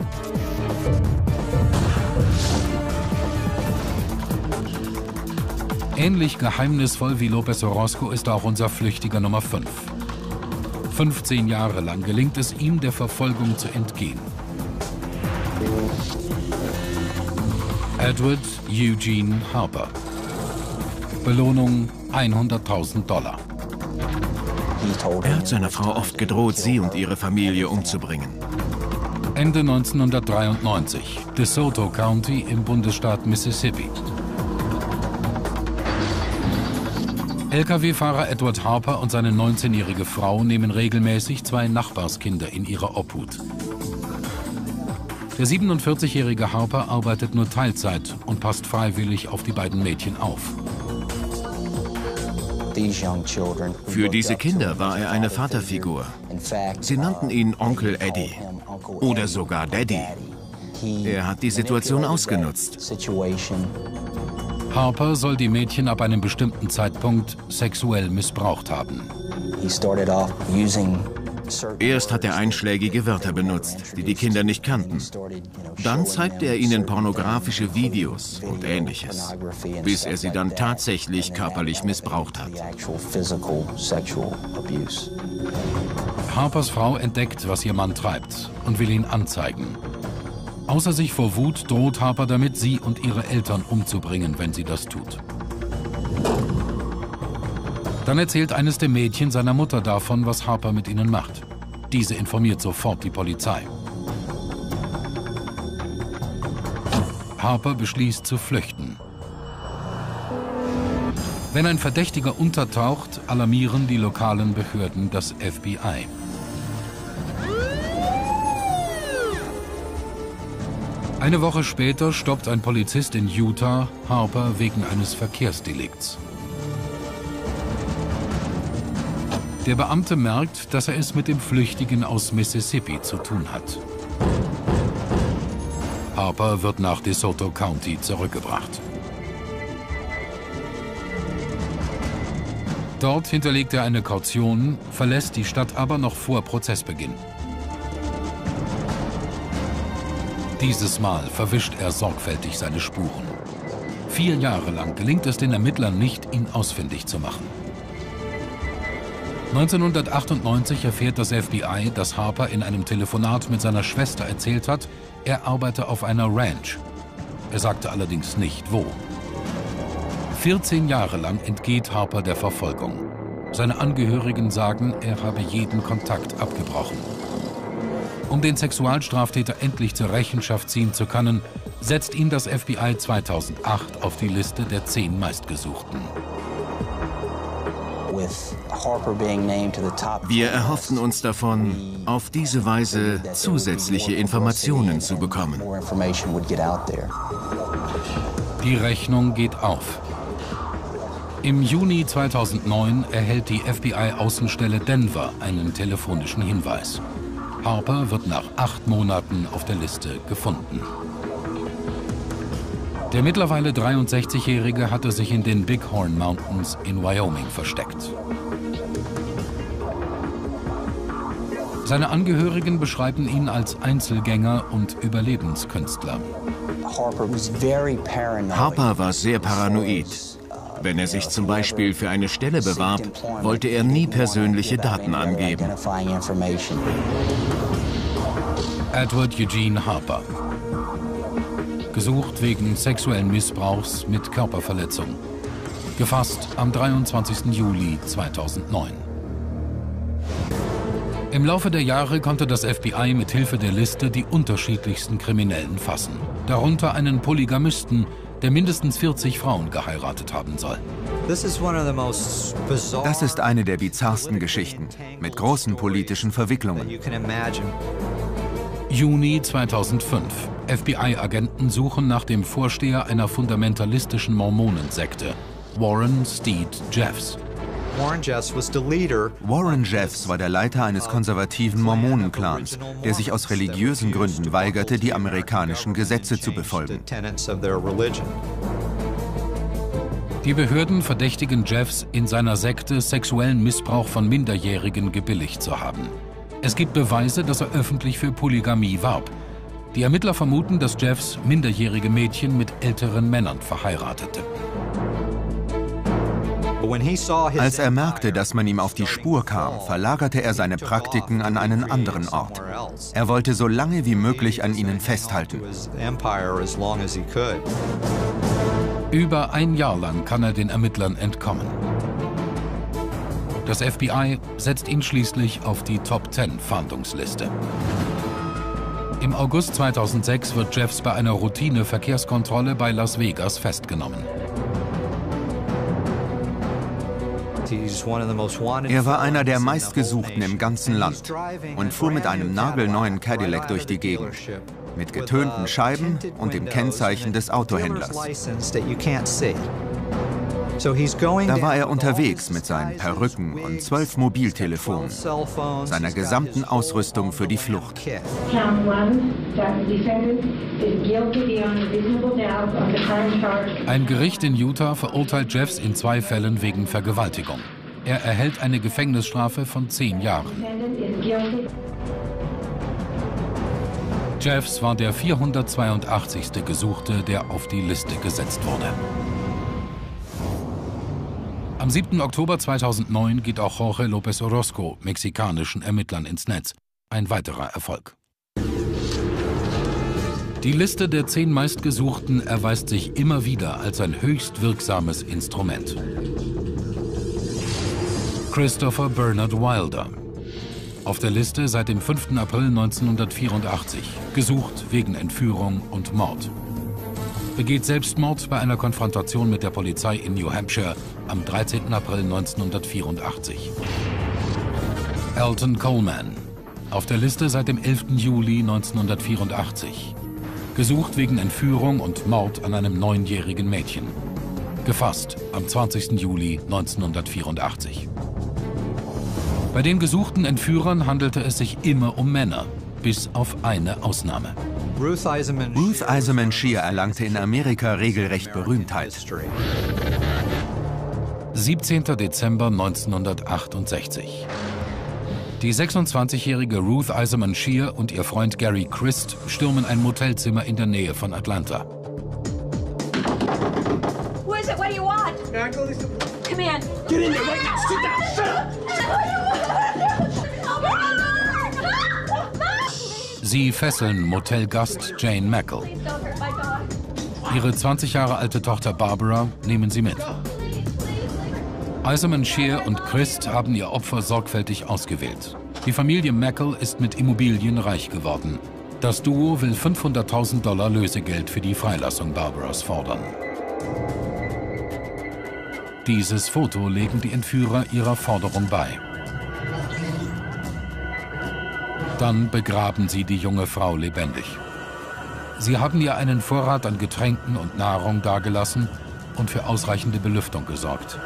S1: Ähnlich geheimnisvoll wie López Orozco ist auch unser Flüchtiger Nummer 5. 15 Jahre lang gelingt es ihm, der Verfolgung zu entgehen. Edward Eugene Harper. Belohnung 100.000 Dollar.
S6: Er hat seiner Frau oft gedroht, sie und ihre Familie umzubringen.
S1: Ende 1993, DeSoto County im Bundesstaat Mississippi. Lkw-Fahrer Edward Harper und seine 19-jährige Frau nehmen regelmäßig zwei Nachbarskinder in ihre Obhut. Der 47-jährige Harper arbeitet nur Teilzeit und passt freiwillig auf die beiden Mädchen auf.
S6: Für diese Kinder war er eine Vaterfigur. Sie nannten ihn Onkel Eddie oder sogar Daddy. Er hat die Situation ausgenutzt.
S1: Harper soll die Mädchen ab einem bestimmten Zeitpunkt sexuell missbraucht haben.
S6: Erst hat er einschlägige Wörter benutzt, die die Kinder nicht kannten. Dann zeigte er ihnen pornografische Videos und ähnliches, bis er sie dann tatsächlich körperlich missbraucht hat.
S1: Harpers Frau entdeckt, was ihr Mann treibt und will ihn anzeigen. Außer sich vor Wut droht Harper damit, sie und ihre Eltern umzubringen, wenn sie das tut. Dann erzählt eines der Mädchen seiner Mutter davon, was Harper mit ihnen macht. Diese informiert sofort die Polizei. Harper beschließt zu flüchten. Wenn ein Verdächtiger untertaucht, alarmieren die lokalen Behörden das FBI. Eine Woche später stoppt ein Polizist in Utah Harper wegen eines Verkehrsdelikts. Der Beamte merkt, dass er es mit dem Flüchtigen aus Mississippi zu tun hat. Harper wird nach DeSoto County zurückgebracht. Dort hinterlegt er eine Kaution, verlässt die Stadt aber noch vor Prozessbeginn. Dieses Mal verwischt er sorgfältig seine Spuren. Vier Jahre lang gelingt es den Ermittlern nicht, ihn ausfindig zu machen. 1998 erfährt das FBI, dass Harper in einem Telefonat mit seiner Schwester erzählt hat, er arbeite auf einer Ranch. Er sagte allerdings nicht, wo. 14 Jahre lang entgeht Harper der Verfolgung. Seine Angehörigen sagen, er habe jeden Kontakt abgebrochen. Um den Sexualstraftäter endlich zur Rechenschaft ziehen zu können, setzt ihn das FBI 2008 auf die Liste der zehn meistgesuchten.
S6: Wir erhofften uns davon, auf diese Weise zusätzliche Informationen zu bekommen.
S1: Die Rechnung geht auf. Im Juni 2009 erhält die FBI-Außenstelle Denver einen telefonischen Hinweis. Harper wird nach acht Monaten auf der Liste gefunden. Der mittlerweile 63-Jährige hatte sich in den Bighorn Mountains in Wyoming versteckt. Seine Angehörigen beschreiben ihn als Einzelgänger und Überlebenskünstler.
S6: Harper war sehr paranoid. Wenn er sich zum Beispiel für eine Stelle bewarb, wollte er nie persönliche Daten angeben.
S1: Edward Eugene Harper. Gesucht wegen sexuellen Missbrauchs mit Körperverletzung. Gefasst am 23. Juli 2009. Im Laufe der Jahre konnte das FBI mit Hilfe der Liste die unterschiedlichsten Kriminellen fassen. Darunter einen Polygamisten, der mindestens 40 Frauen geheiratet haben soll.
S7: Das ist eine der bizarrsten Geschichten mit großen politischen Verwicklungen.
S1: Juni 2005. FBI-Agenten suchen nach dem Vorsteher einer fundamentalistischen Mormonensekte, Warren Steed Jeffs.
S7: Warren Jeffs war der Leiter eines konservativen Mormonenclans, der sich aus religiösen Gründen weigerte, die amerikanischen Gesetze zu befolgen.
S1: Die Behörden verdächtigen Jeffs, in seiner Sekte sexuellen Missbrauch von Minderjährigen gebilligt zu haben. Es gibt Beweise, dass er öffentlich für Polygamie warb. Die Ermittler vermuten, dass Jeffs minderjährige Mädchen mit älteren Männern verheiratete.
S7: Als er merkte, dass man ihm auf die Spur kam, verlagerte er seine Praktiken an einen anderen Ort. Er wollte so lange wie möglich an ihnen festhalten.
S1: Über ein Jahr lang kann er den Ermittlern entkommen. Das FBI setzt ihn schließlich auf die Top 10 Fahndungsliste. Im August 2006 wird Jeffs bei einer Routine-Verkehrskontrolle bei Las Vegas festgenommen.
S7: Er war einer der meistgesuchten im ganzen Land und fuhr mit einem nagelneuen Cadillac durch die Gegend, mit getönten Scheiben und dem Kennzeichen des Autohändlers. Da war er unterwegs mit seinen Perücken und zwölf Mobiltelefonen, seiner gesamten Ausrüstung für die Flucht.
S1: Ein Gericht in Utah verurteilt Jeffs in zwei Fällen wegen Vergewaltigung. Er erhält eine Gefängnisstrafe von zehn Jahren. Jeffs war der 482. Gesuchte, der auf die Liste gesetzt wurde. Am 7. Oktober 2009 geht auch Jorge López Orozco mexikanischen Ermittlern ins Netz. Ein weiterer Erfolg. Die Liste der zehn meistgesuchten erweist sich immer wieder als ein höchst wirksames Instrument. Christopher Bernard Wilder. Auf der Liste seit dem 5. April 1984, gesucht wegen Entführung und Mord begeht Selbstmord bei einer Konfrontation mit der Polizei in New Hampshire am 13. April 1984. Elton Coleman, auf der Liste seit dem 11. Juli 1984. Gesucht wegen Entführung und Mord an einem neunjährigen Mädchen. Gefasst am 20. Juli 1984. Bei den gesuchten Entführern handelte es sich immer um Männer, bis auf eine Ausnahme.
S7: Ruth Eisenman Shear erlangte in Amerika regelrecht Berühmtheit.
S1: 17. Dezember 1968. Die 26-jährige Ruth Eisenman Shear und ihr Freund Gary Christ stürmen ein Motelzimmer in der Nähe von Atlanta. Who is it? What do you want? Come in. Get in there now. Sit down. Shut up. Sie fesseln Motelgast Jane Mackle. Ihre 20 Jahre alte Tochter Barbara nehmen sie mit. Eiserman Shear und Christ haben ihr Opfer sorgfältig ausgewählt. Die Familie Mackle ist mit Immobilien reich geworden. Das Duo will 500.000 Dollar Lösegeld für die Freilassung Barbaras fordern. Dieses Foto legen die Entführer ihrer Forderung bei. Dann begraben sie die junge Frau lebendig. Sie haben ihr einen Vorrat an Getränken und Nahrung dagelassen und für ausreichende Belüftung gesorgt.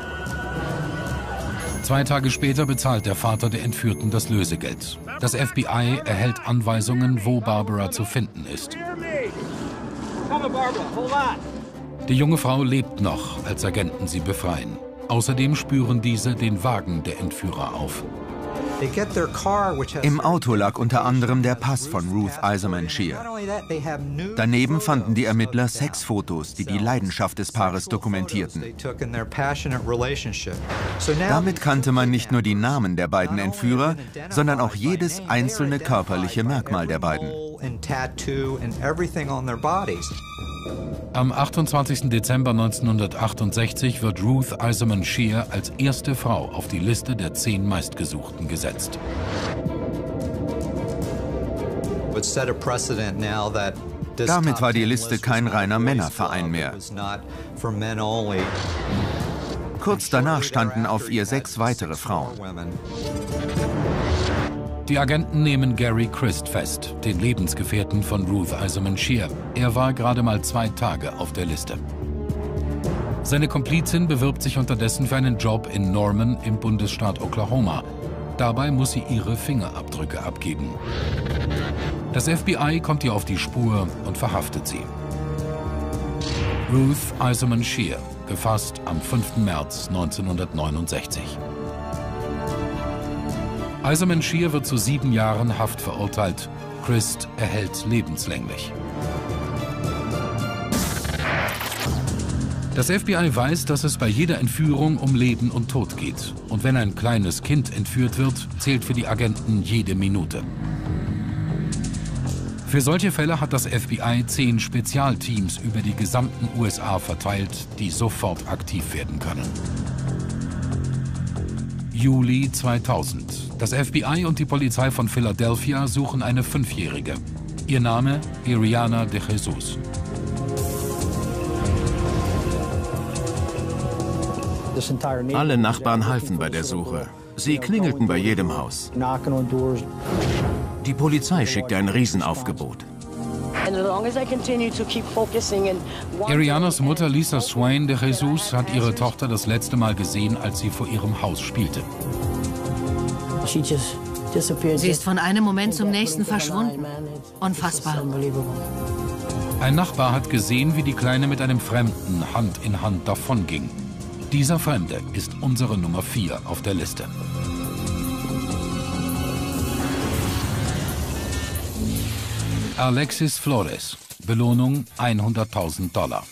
S1: Zwei Tage später bezahlt der Vater der Entführten das Lösegeld. Das FBI erhält Anweisungen, wo Barbara zu finden ist. Die junge Frau lebt noch, als Agenten sie befreien. Außerdem spüren diese den Wagen der Entführer auf.
S7: Im Auto lag unter anderem der Pass von Ruth Eiserman Shear. Daneben fanden die Ermittler Sexfotos, die die Leidenschaft des Paares dokumentierten. Damit kannte man nicht nur die Namen der beiden Entführer, sondern auch jedes einzelne körperliche Merkmal der beiden.
S1: Am 28. Dezember 1968 wird Ruth Eiserman Shear als erste Frau auf die Liste der zehn meistgesuchten gesetzt.
S7: Damit war die Liste kein reiner Männerverein mehr. Kurz danach standen auf ihr sechs weitere Frauen.
S1: Die Agenten nehmen Gary Christ fest, den Lebensgefährten von Ruth Eiserman Shear. Er war gerade mal zwei Tage auf der Liste. Seine Komplizin bewirbt sich unterdessen für einen Job in Norman im Bundesstaat Oklahoma. Dabei muss sie ihre Fingerabdrücke abgeben. Das FBI kommt ihr auf die Spur und verhaftet sie. Ruth Eiserman Shear, gefasst am 5. März 1969. Eiserman Shear wird zu sieben Jahren Haft verurteilt. Christ erhält lebenslänglich. Das FBI weiß, dass es bei jeder Entführung um Leben und Tod geht. Und wenn ein kleines Kind entführt wird, zählt für die Agenten jede Minute. Für solche Fälle hat das FBI zehn Spezialteams über die gesamten USA verteilt, die sofort aktiv werden können. Juli 2000. Das FBI und die Polizei von Philadelphia suchen eine Fünfjährige. Ihr Name Iriana de Jesus.
S6: Alle Nachbarn halfen bei der Suche. Sie klingelten bei jedem Haus. Die Polizei schickte ein Riesenaufgebot.
S1: Arianas Mutter Lisa Swain de Jesus hat ihre Tochter das letzte Mal gesehen, als sie vor ihrem Haus spielte.
S5: Sie ist von einem Moment zum nächsten verschwunden. Unfassbar.
S1: Ein Nachbar hat gesehen, wie die Kleine mit einem Fremden Hand in Hand davonging. Dieser Fremde ist unsere Nummer 4 auf der Liste. Alexis Flores. Belohnung 100.000 Dollar.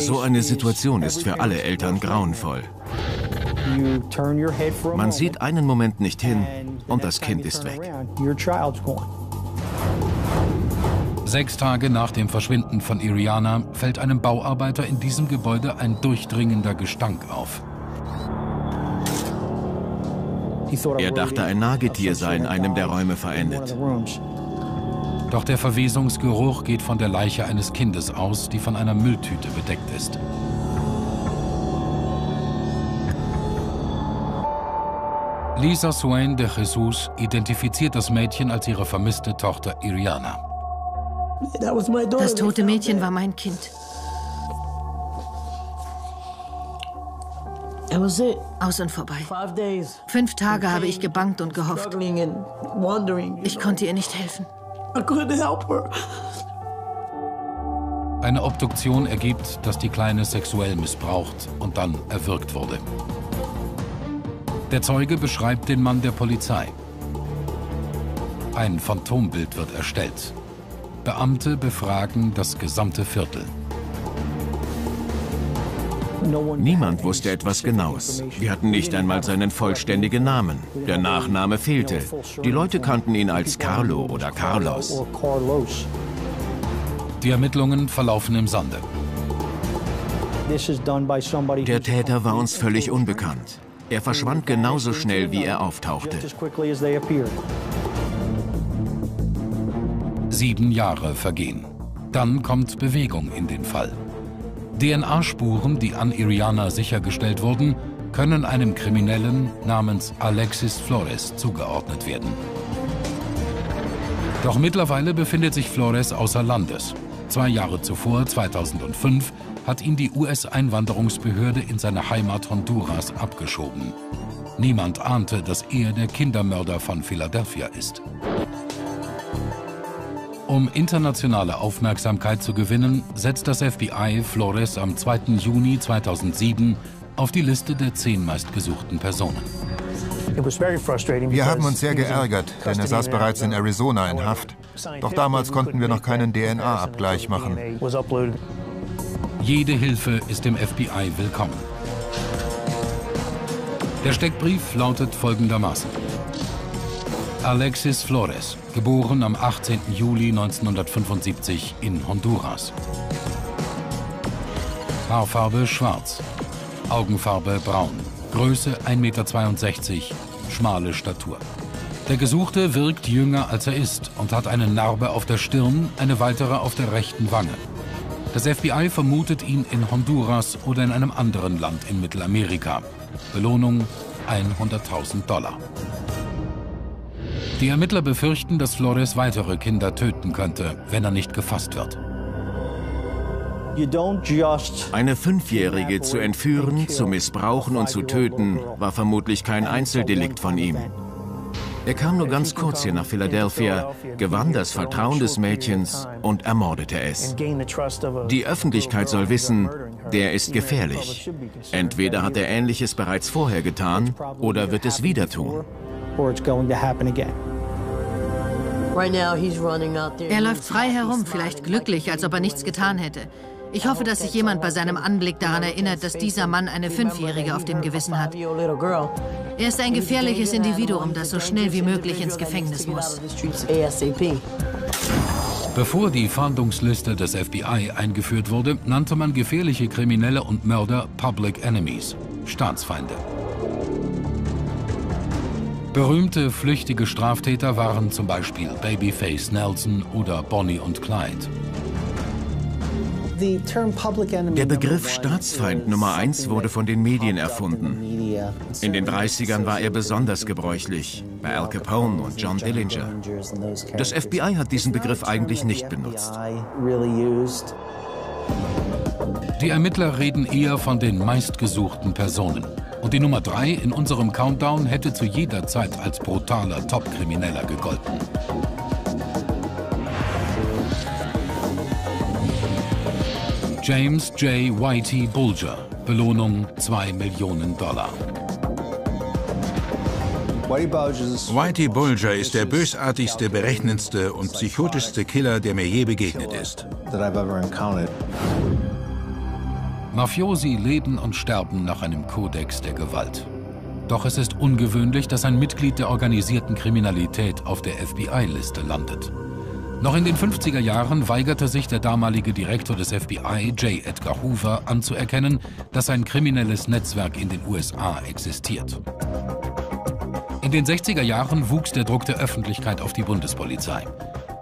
S6: So eine Situation ist für alle Eltern grauenvoll. Man sieht einen Moment nicht hin und das Kind ist weg.
S1: Sechs Tage nach dem Verschwinden von Iriana fällt einem Bauarbeiter in diesem Gebäude ein durchdringender Gestank auf.
S6: Er dachte, ein Nagetier sei in einem der Räume verendet.
S1: Doch der Verwesungsgeruch geht von der Leiche eines Kindes aus, die von einer Mülltüte bedeckt ist. Lisa Swain de Jesus identifiziert das Mädchen als ihre vermisste Tochter Iriana.
S5: Das tote Mädchen war mein Kind. Aus und vorbei. Fünf Tage habe ich gebankt und gehofft. Ich konnte ihr nicht helfen.
S1: Eine Obduktion ergibt, dass die Kleine sexuell missbraucht und dann erwürgt wurde. Der Zeuge beschreibt den Mann der Polizei. Ein Phantombild wird erstellt. Beamte befragen das gesamte Viertel.
S6: Niemand wusste etwas Genaues. Wir hatten nicht einmal seinen vollständigen Namen. Der Nachname fehlte. Die Leute kannten ihn als Carlo oder Carlos.
S1: Die Ermittlungen verlaufen im Sande.
S6: Der Täter war uns völlig unbekannt. Er verschwand genauso schnell, wie er auftauchte.
S1: Sieben Jahre vergehen. Dann kommt Bewegung in den Fall. DNA-Spuren, die an Iriana sichergestellt wurden, können einem Kriminellen namens Alexis Flores zugeordnet werden. Doch mittlerweile befindet sich Flores außer Landes. Zwei Jahre zuvor, 2005, hat ihn die US-Einwanderungsbehörde in seine Heimat Honduras abgeschoben. Niemand ahnte, dass er der Kindermörder von Philadelphia ist. Um internationale Aufmerksamkeit zu gewinnen, setzt das FBI Flores am 2. Juni 2007 auf die Liste der zehn meistgesuchten Personen.
S2: Wir haben uns sehr geärgert, denn er saß bereits in Arizona in Haft. Doch damals konnten wir noch keinen DNA-Abgleich machen.
S1: Jede Hilfe ist dem FBI willkommen. Der Steckbrief lautet folgendermaßen. Alexis Flores, geboren am 18. Juli 1975 in Honduras. Haarfarbe schwarz, Augenfarbe braun, Größe 1,62 Meter, schmale Statur. Der Gesuchte wirkt jünger als er ist und hat eine Narbe auf der Stirn, eine weitere auf der rechten Wange. Das FBI vermutet ihn in Honduras oder in einem anderen Land in Mittelamerika. Belohnung 100.000 Dollar. Die Ermittler befürchten, dass Flores weitere Kinder töten könnte, wenn er nicht gefasst wird.
S6: Eine Fünfjährige zu entführen, zu missbrauchen und zu töten, war vermutlich kein Einzeldelikt von ihm. Er kam nur ganz kurz hier nach Philadelphia, gewann das Vertrauen des Mädchens und ermordete es. Die Öffentlichkeit soll wissen, der ist gefährlich. Entweder hat er Ähnliches bereits vorher getan oder wird es wieder tun.
S5: Er läuft frei herum, vielleicht glücklich, als ob er nichts getan hätte. Ich hoffe, dass sich jemand bei seinem Anblick daran erinnert, dass dieser Mann eine Fünfjährige auf dem Gewissen hat. Er ist ein gefährliches Individuum, das so schnell wie möglich ins Gefängnis muss.
S1: Bevor die Fahndungsliste des FBI eingeführt wurde, nannte man gefährliche Kriminelle und Mörder Public Enemies, Staatsfeinde. Berühmte flüchtige Straftäter waren zum Beispiel Babyface Nelson oder Bonnie und Clyde.
S6: Der Begriff Staatsfeind Nummer 1 wurde von den Medien erfunden. In den 30ern war er besonders gebräuchlich, bei Al Capone und John Dillinger. Das FBI hat diesen Begriff eigentlich nicht benutzt.
S1: Die Ermittler reden eher von den meistgesuchten Personen. Und die Nummer 3 in unserem Countdown hätte zu jeder Zeit als brutaler Top-Krimineller gegolten. James J. Whitey Bulger, Belohnung 2 Millionen Dollar.
S4: Whitey Bulger ist der bösartigste, berechnendste und psychotischste Killer, der mir je begegnet ist.
S1: Mafiosi leben und sterben nach einem Kodex der Gewalt. Doch es ist ungewöhnlich, dass ein Mitglied der organisierten Kriminalität auf der FBI-Liste landet. Noch in den 50er Jahren weigerte sich der damalige Direktor des FBI, J. Edgar Hoover, anzuerkennen, dass ein kriminelles Netzwerk in den USA existiert. In den 60er Jahren wuchs der Druck der Öffentlichkeit auf die Bundespolizei.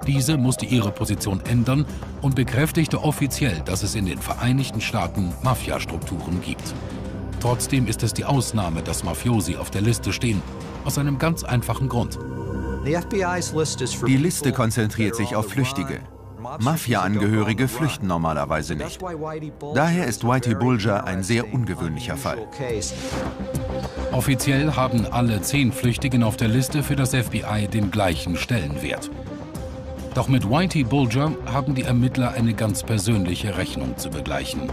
S1: Diese musste ihre Position ändern und bekräftigte offiziell, dass es in den Vereinigten Staaten Mafiastrukturen gibt. Trotzdem ist es die Ausnahme, dass Mafiosi auf der Liste stehen, aus einem ganz einfachen Grund.
S7: Die Liste konzentriert sich auf Flüchtige. Mafia-Angehörige flüchten normalerweise nicht. Daher ist Whitey Bulger ein sehr ungewöhnlicher Fall.
S1: Offiziell haben alle zehn Flüchtigen auf der Liste für das FBI den gleichen Stellenwert. Doch mit Whitey Bulger haben die Ermittler eine ganz persönliche Rechnung zu begleichen.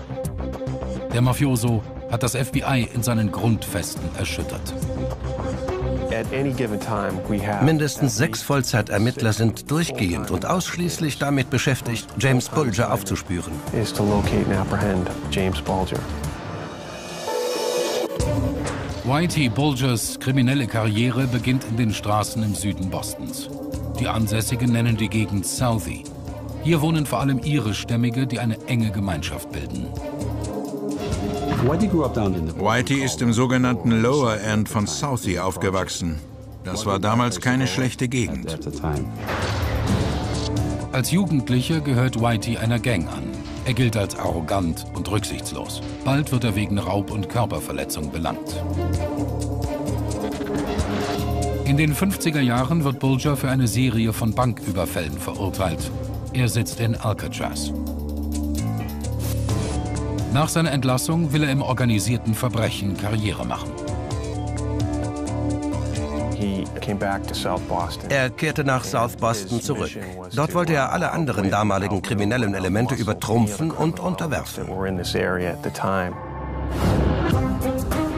S1: Der Mafioso hat das FBI in seinen Grundfesten erschüttert.
S3: Mindestens sechs Vollzeitermittler sind durchgehend und ausschließlich damit beschäftigt, James Bulger aufzuspüren.
S1: Whitey Bulgers kriminelle Karriere beginnt in den Straßen im Süden Bostons. Die Ansässigen nennen die Gegend Southie. Hier wohnen vor allem irischstämmige, die eine enge Gemeinschaft bilden.
S4: Whitey ist im sogenannten Lower End von Southie aufgewachsen. Das war damals keine schlechte Gegend.
S1: Als Jugendlicher gehört Whitey einer Gang an. Er gilt als arrogant und rücksichtslos. Bald wird er wegen Raub und Körperverletzung belangt. In den 50er Jahren wird Bulger für eine Serie von Banküberfällen verurteilt. Er sitzt in Alcatraz. Nach seiner Entlassung will er im organisierten Verbrechen Karriere machen.
S3: Er kehrte nach South Boston zurück. Dort wollte er alle anderen damaligen kriminellen Elemente übertrumpfen und unterwerfen.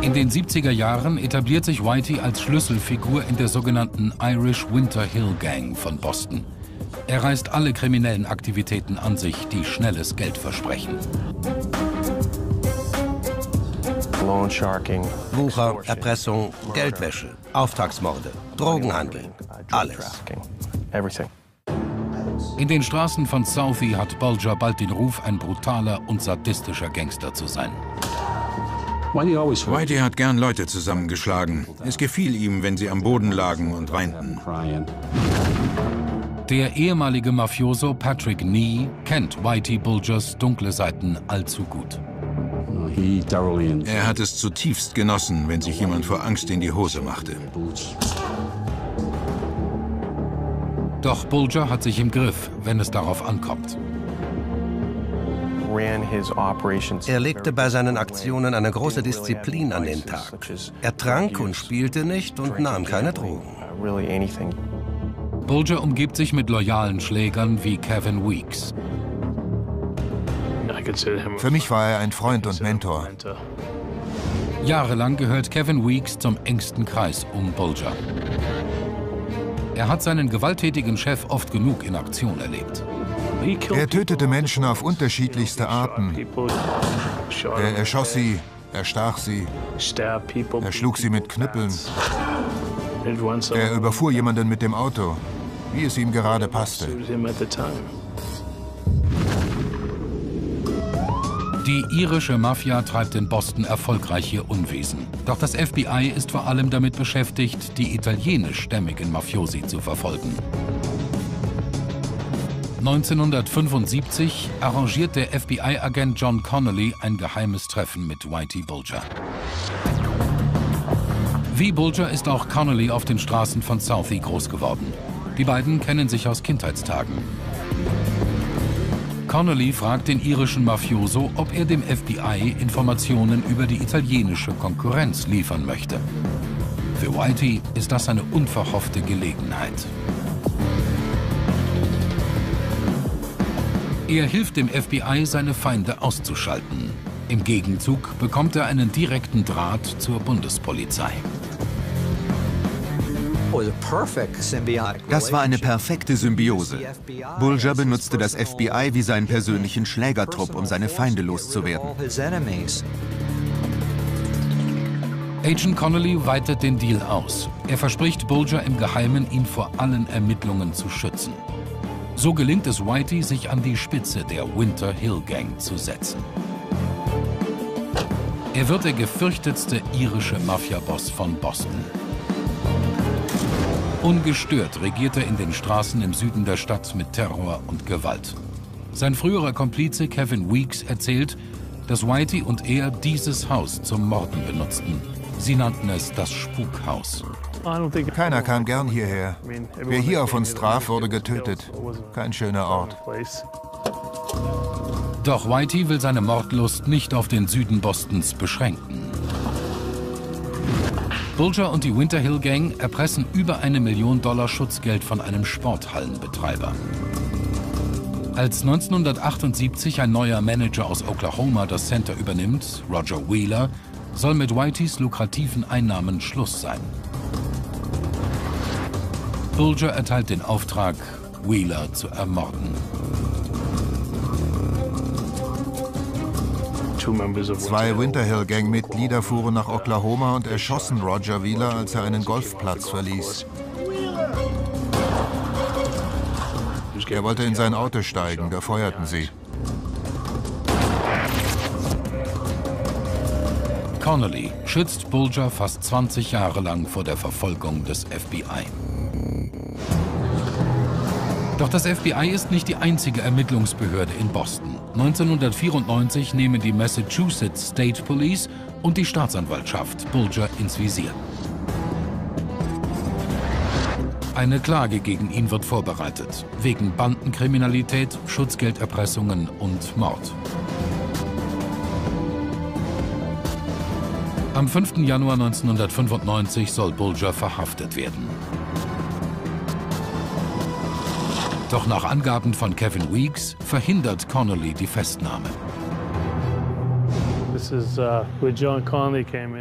S1: In den 70er Jahren etabliert sich Whitey als Schlüsselfigur in der sogenannten Irish Winter Hill Gang von Boston. Er reißt alle kriminellen Aktivitäten an sich, die schnelles Geld versprechen.
S3: Wucher, Erpressung, Geldwäsche, Auftragsmorde, Drogenhandel, alles.
S1: In den Straßen von Southie hat Bulger bald den Ruf, ein brutaler und sadistischer Gangster zu sein.
S4: Whitey hat gern Leute zusammengeschlagen. Es gefiel ihm, wenn sie am Boden lagen und weinten.
S1: Der ehemalige Mafioso Patrick Nee kennt Whitey Bulgers dunkle Seiten allzu gut.
S4: Er hat es zutiefst genossen, wenn sich jemand vor Angst in die Hose machte.
S1: Doch Bulger hat sich im Griff, wenn es darauf ankommt.
S3: Er legte bei seinen Aktionen eine große Disziplin an den Tag. Er trank und spielte nicht und nahm keine Drogen.
S1: Bulger umgibt sich mit loyalen Schlägern wie Kevin Weeks.
S2: Für mich war er ein Freund und Mentor.
S1: Jahrelang gehört Kevin Weeks zum engsten Kreis um Bulger. Er hat seinen gewalttätigen Chef oft genug in Aktion erlebt.
S2: Er tötete Menschen auf unterschiedlichste Arten. Er erschoss sie, er stach sie, er schlug sie mit Knüppeln. Er überfuhr jemanden mit dem Auto, wie es ihm gerade passte.
S1: Die irische Mafia treibt in Boston erfolgreich ihr Unwesen. Doch das FBI ist vor allem damit beschäftigt, die italienischstämmigen Mafiosi zu verfolgen. 1975 arrangiert der FBI-Agent John Connolly ein geheimes Treffen mit Whitey Bulger. Wie Bulger ist auch Connolly auf den Straßen von Southie groß geworden. Die beiden kennen sich aus Kindheitstagen. Connolly fragt den irischen Mafioso, ob er dem FBI Informationen über die italienische Konkurrenz liefern möchte. Für Whitey ist das eine unverhoffte Gelegenheit. Er hilft dem FBI, seine Feinde auszuschalten. Im Gegenzug bekommt er einen direkten Draht zur Bundespolizei.
S7: Das war eine perfekte Symbiose. Bulger benutzte das FBI wie seinen persönlichen Schlägertrupp, um seine Feinde loszuwerden.
S1: Agent Connolly weitet den Deal aus. Er verspricht Bulger im Geheimen, ihn vor allen Ermittlungen zu schützen. So gelingt es Whitey, sich an die Spitze der Winter Hill Gang zu setzen. Er wird der gefürchtetste irische Mafiaboss von Boston. Ungestört regiert er in den Straßen im Süden der Stadt mit Terror und Gewalt. Sein früherer Komplize Kevin Weeks erzählt, dass Whitey und er dieses Haus zum Morden benutzten. Sie nannten es das Spukhaus.
S2: Keiner kam gern hierher. Wer hier auf uns traf, wurde getötet. Kein schöner Ort.
S1: Doch Whitey will seine Mordlust nicht auf den Süden Bostons beschränken. Bulger und die Winterhill Gang erpressen über eine Million Dollar Schutzgeld von einem Sporthallenbetreiber. Als 1978 ein neuer Manager aus Oklahoma das Center übernimmt, Roger Wheeler, soll mit Whiteys lukrativen Einnahmen Schluss sein. Bulger erteilt den Auftrag, Wheeler zu ermorden.
S2: Zwei Winterhill Gang-Mitglieder fuhren nach Oklahoma und erschossen Roger Wheeler, als er einen Golfplatz verließ. Er wollte in sein Auto steigen, da feuerten sie.
S1: Connolly schützt Bulger fast 20 Jahre lang vor der Verfolgung des FBI. Doch das FBI ist nicht die einzige Ermittlungsbehörde in Boston. 1994 nehmen die Massachusetts State Police und die Staatsanwaltschaft Bulger ins Visier. Eine Klage gegen ihn wird vorbereitet, wegen Bandenkriminalität, Schutzgelderpressungen und Mord. Am 5. Januar 1995 soll Bulger verhaftet werden. Doch nach Angaben von Kevin Weeks verhindert Connolly die Festnahme.
S2: Uh,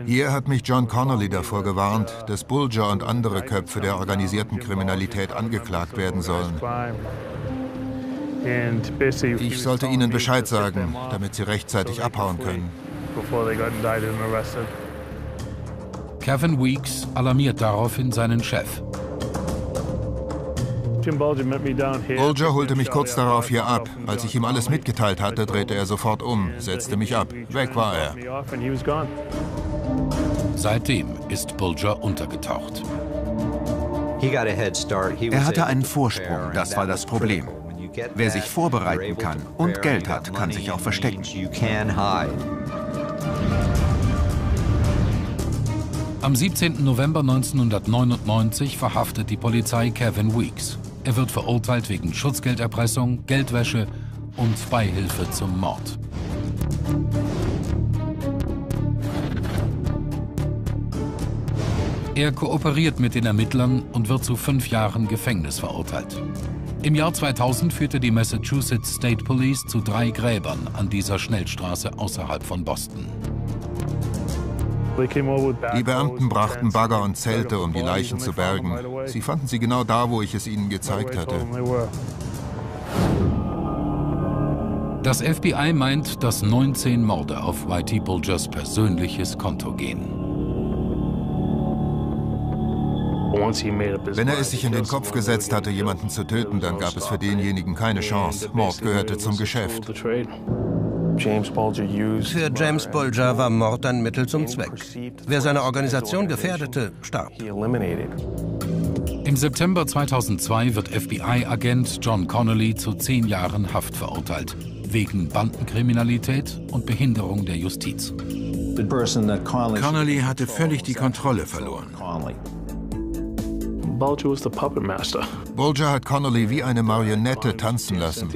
S2: Hier hat mich John Connolly davor gewarnt, dass Bulger und andere Köpfe der organisierten Kriminalität angeklagt werden sollen. Ich sollte ihnen Bescheid sagen, damit sie rechtzeitig abhauen können.
S1: Kevin Weeks alarmiert daraufhin seinen Chef.
S2: Bulger holte mich kurz darauf hier ab. Als ich ihm alles mitgeteilt hatte, drehte er sofort um, setzte mich ab. Weg war er.
S1: Seitdem ist Bulger untergetaucht.
S7: Er hatte einen Vorsprung, das war das Problem. Wer sich vorbereiten kann und Geld hat, kann sich auch verstecken.
S1: Am 17. November 1999 verhaftet die Polizei Kevin Weeks. Er wird verurteilt wegen Schutzgelderpressung, Geldwäsche und Beihilfe zum Mord. Er kooperiert mit den Ermittlern und wird zu fünf Jahren Gefängnis verurteilt. Im Jahr 2000 führte die Massachusetts State Police zu drei Gräbern an dieser Schnellstraße außerhalb von Boston.
S2: Die Beamten brachten Bagger und Zelte, um die Leichen zu bergen. Sie fanden sie genau da, wo ich es ihnen gezeigt hatte.
S1: Das FBI meint, dass 19 Morde auf Whitey Bulgers persönliches Konto gehen.
S2: Wenn er es sich in den Kopf gesetzt hatte, jemanden zu töten, dann gab es für denjenigen keine Chance. Mord gehörte zum Geschäft. Für
S3: James Bulger war Mord ein Mittel zum Zweck. Wer seine Organisation gefährdete, starb.
S1: Im September 2002 wird FBI-Agent John Connolly zu zehn Jahren Haft verurteilt, wegen Bandenkriminalität und Behinderung der Justiz.
S4: Connolly hatte völlig die Kontrolle verloren.
S2: Bulger was the puppet master. Bulger hat Connolly wie eine Marionette tanzen lassen.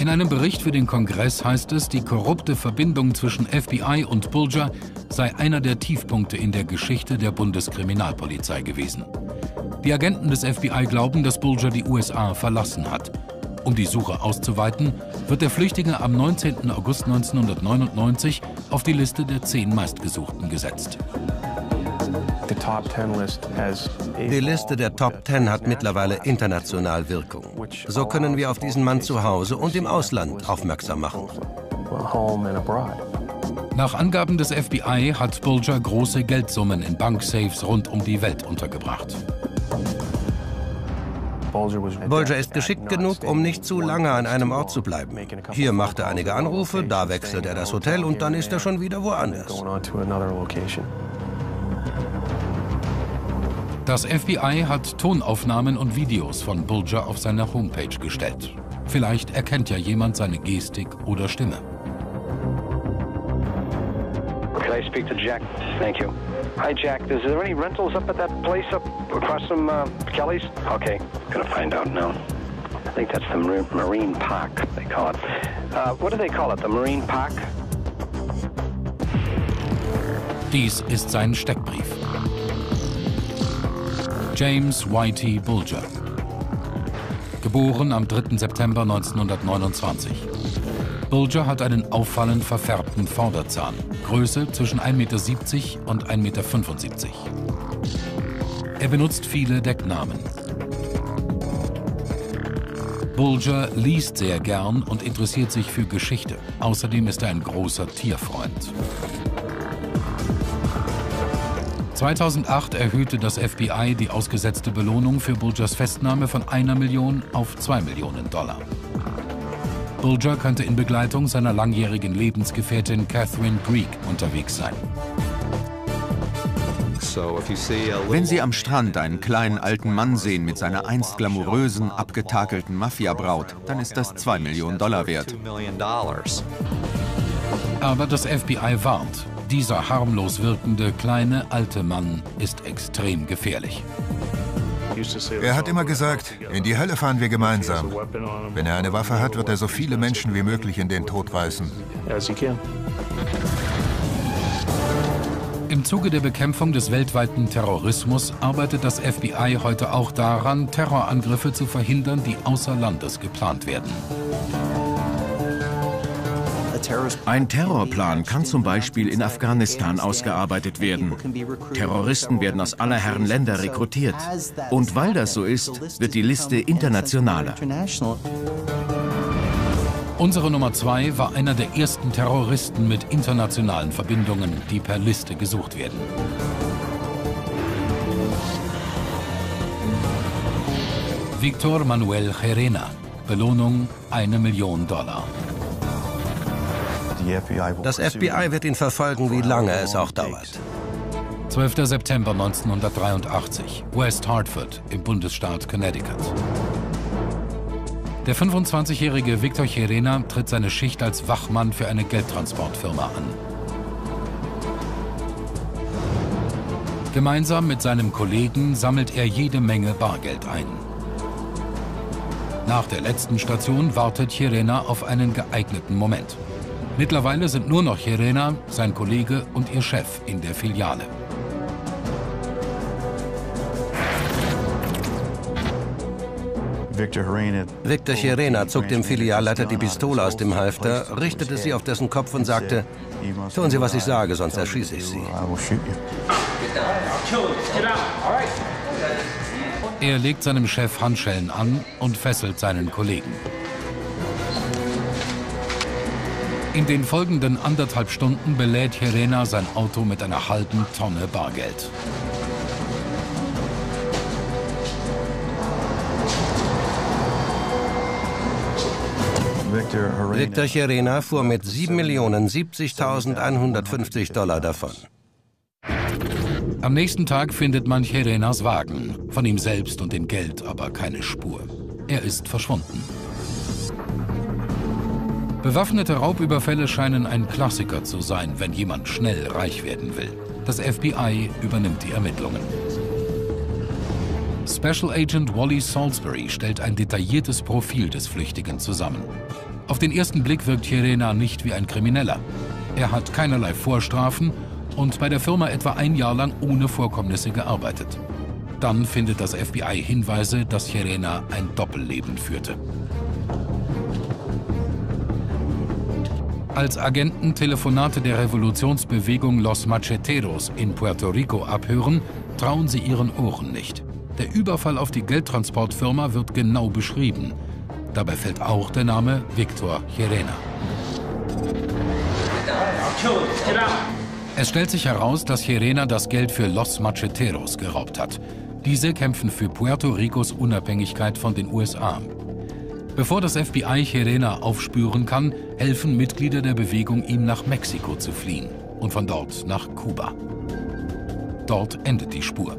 S1: In einem Bericht für den Kongress heißt es, die korrupte Verbindung zwischen FBI und Bulger sei einer der Tiefpunkte in der Geschichte der Bundeskriminalpolizei gewesen. Die Agenten des FBI glauben, dass Bulger die USA verlassen hat. Um die Suche auszuweiten, wird der Flüchtige am 19. August 1999 auf die Liste der zehn meistgesuchten gesetzt.
S3: Die Liste der Top Ten hat mittlerweile international Wirkung. So können wir auf diesen Mann zu Hause und im Ausland aufmerksam machen.
S1: Nach Angaben des FBI hat Bulger große Geldsummen in Banksafes rund um die Welt untergebracht.
S3: Bulger ist geschickt genug, um nicht zu lange an einem Ort zu bleiben. Hier macht er einige Anrufe, da wechselt er das Hotel und dann ist er schon wieder woanders.
S1: Das FBI hat Tonaufnahmen und Videos von Bulger auf seine Homepage gestellt. Vielleicht erkennt ja jemand seine Gestik oder Stimme. Can I speak to Jack? Thank you. Hi Jack, is there any rentals up at that place up across from uh, Kelly's? Okay, gonna find out now. I think that's the Marine Park, they call it. Uh, what do they call it, the Marine Park? Dies ist sein Steckbrief. James Whitey Bulger. Geboren am 3. September 1929. Bulger hat einen auffallend verfärbten Vorderzahn, Größe zwischen 1,70 Meter und 1,75 Meter. Er benutzt viele Decknamen. Bulger liest sehr gern und interessiert sich für Geschichte. Außerdem ist er ein großer Tierfreund. 2008 erhöhte das FBI die ausgesetzte Belohnung für Bulgers Festnahme von einer Million auf zwei Millionen Dollar. Bulger könnte in Begleitung seiner langjährigen Lebensgefährtin Catherine Greek unterwegs sein.
S7: Wenn Sie am Strand einen kleinen alten Mann sehen mit seiner einst glamourösen, abgetakelten Mafia-Braut, dann ist das 2 Millionen Dollar wert.
S1: Aber das FBI warnt, dieser harmlos wirkende kleine alte Mann ist extrem gefährlich.
S2: Er hat immer gesagt, in die Hölle fahren wir gemeinsam. Wenn er eine Waffe hat, wird er so viele Menschen wie möglich in den Tod reißen.
S1: Im Zuge der Bekämpfung des weltweiten Terrorismus arbeitet das FBI heute auch daran, Terrorangriffe zu verhindern, die außer Landes geplant werden.
S6: Ein Terrorplan kann zum Beispiel in Afghanistan ausgearbeitet werden. Terroristen werden aus aller Herren Länder rekrutiert. Und weil das so ist, wird die Liste internationaler.
S1: Unsere Nummer zwei war einer der ersten Terroristen mit internationalen Verbindungen, die per Liste gesucht werden. Victor Manuel Gerena. Belohnung eine Million Dollar.
S3: Das FBI wird ihn verfolgen, wie lange es auch dauert.
S1: 12. September 1983, West Hartford im Bundesstaat Connecticut. Der 25-jährige Victor Cherena tritt seine Schicht als Wachmann für eine Geldtransportfirma an. Gemeinsam mit seinem Kollegen sammelt er jede Menge Bargeld ein. Nach der letzten Station wartet Cherena auf einen geeigneten Moment. Mittlerweile sind nur noch Cherena, sein Kollege und ihr Chef in der Filiale.
S3: Victor Cherena zog dem Filialleiter die Pistole aus dem Halfter, richtete sie auf dessen Kopf und sagte, tun Sie, was ich sage, sonst erschieße ich Sie.
S1: Er legt seinem Chef Handschellen an und fesselt seinen Kollegen. In den folgenden anderthalb Stunden belädt Helena sein Auto mit einer halben Tonne Bargeld.
S3: Victor Cherena fuhr mit 7.070.150 Dollar davon.
S1: Am nächsten Tag findet man Cherenas Wagen, von ihm selbst und dem Geld aber keine Spur. Er ist verschwunden. Bewaffnete Raubüberfälle scheinen ein Klassiker zu sein, wenn jemand schnell reich werden will. Das FBI übernimmt die Ermittlungen. Special Agent Wally Salisbury stellt ein detailliertes Profil des Flüchtigen zusammen. Auf den ersten Blick wirkt Cherena nicht wie ein Krimineller. Er hat keinerlei Vorstrafen und bei der Firma etwa ein Jahr lang ohne Vorkommnisse gearbeitet. Dann findet das FBI Hinweise, dass Cherena ein Doppelleben führte. Als Agenten Telefonate der Revolutionsbewegung Los Macheteros in Puerto Rico abhören, trauen sie ihren Ohren nicht. Der Überfall auf die Geldtransportfirma wird genau beschrieben. Dabei fällt auch der Name Victor Cherena. Es stellt sich heraus, dass Cherena das Geld für Los Macheteros geraubt hat. Diese kämpfen für Puerto Ricos Unabhängigkeit von den USA. Bevor das FBI Cherena aufspüren kann, helfen Mitglieder der Bewegung ihm nach Mexiko zu fliehen und von dort nach Kuba. Dort endet die Spur.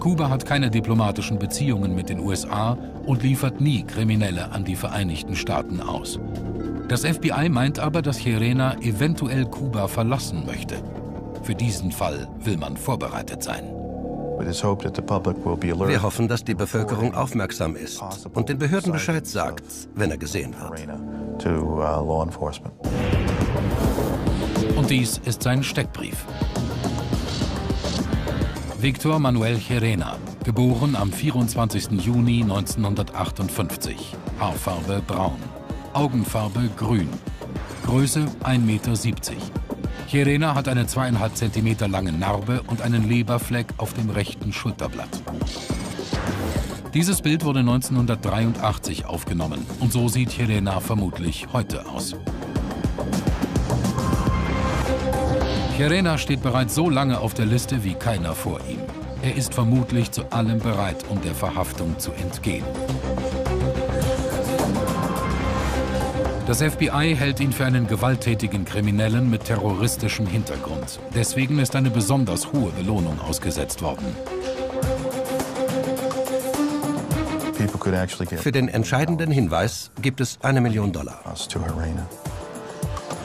S1: Kuba hat keine diplomatischen Beziehungen mit den USA und liefert nie Kriminelle an die Vereinigten Staaten aus. Das FBI meint aber, dass Cherena eventuell Kuba verlassen möchte. Für diesen Fall will man vorbereitet sein.
S3: Wir hoffen, dass die Bevölkerung aufmerksam ist und den Behörden Bescheid sagt, wenn er gesehen wird.
S1: Uh, und dies ist sein Steckbrief. Victor Manuel Cherena, geboren am 24. Juni 1958, Haarfarbe braun, Augenfarbe grün, Größe 1,70 Meter. Cherena hat eine zweieinhalb Zentimeter lange Narbe und einen Leberfleck auf dem rechten Schulterblatt. Dieses Bild wurde 1983 aufgenommen und so sieht Cherena vermutlich heute aus. Cherena steht bereits so lange auf der Liste wie keiner vor ihm. Er ist vermutlich zu allem bereit, um der Verhaftung zu entgehen. Das FBI hält ihn für einen gewalttätigen Kriminellen mit terroristischem Hintergrund. Deswegen ist eine besonders hohe Belohnung ausgesetzt worden.
S3: Für den entscheidenden Hinweis gibt es eine Million Dollar.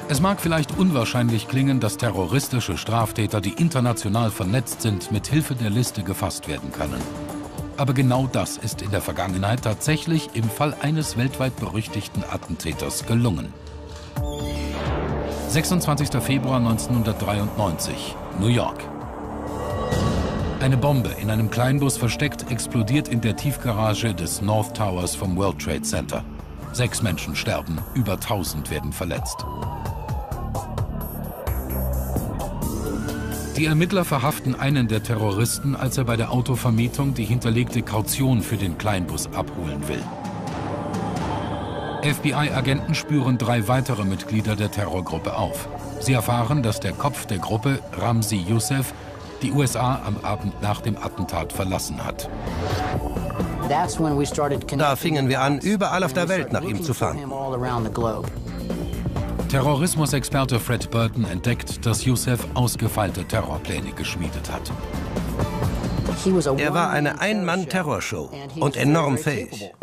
S1: Es mag vielleicht unwahrscheinlich klingen, dass terroristische Straftäter, die international vernetzt sind, mit Hilfe der Liste gefasst werden können. Aber genau das ist in der Vergangenheit tatsächlich im Fall eines weltweit berüchtigten Attentäters gelungen. 26. Februar 1993, New York. Eine Bombe in einem Kleinbus versteckt explodiert in der Tiefgarage des North Towers vom World Trade Center. Sechs Menschen sterben, über 1000 werden verletzt. Die Ermittler verhaften einen der Terroristen, als er bei der Autovermietung die hinterlegte Kaution für den Kleinbus abholen will. FBI-Agenten spüren drei weitere Mitglieder der Terrorgruppe auf. Sie erfahren, dass der Kopf der Gruppe, Ramzi Youssef, die USA am Abend nach dem Attentat verlassen hat.
S3: Da fingen wir an, überall auf der Welt nach ihm zu fahren.
S1: Terrorismusexperte Fred Burton entdeckt, dass Youssef ausgefeilte Terrorpläne geschmiedet hat.
S3: Er war eine Ein-Mann-Terrorshow und enorm fähig.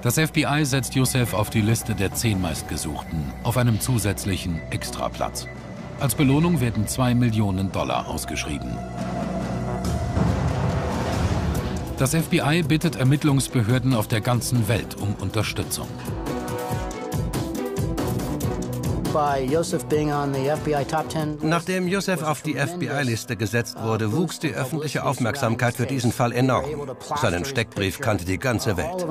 S1: Das FBI setzt Youssef auf die Liste der zehn meistgesuchten, auf einem zusätzlichen Extraplatz. Als Belohnung werden zwei Millionen Dollar ausgeschrieben. Das FBI bittet Ermittlungsbehörden auf der ganzen Welt um Unterstützung.
S3: Nachdem Joseph auf die FBI-Liste gesetzt wurde, wuchs die öffentliche Aufmerksamkeit für diesen Fall enorm. Seinen Steckbrief kannte die ganze Welt.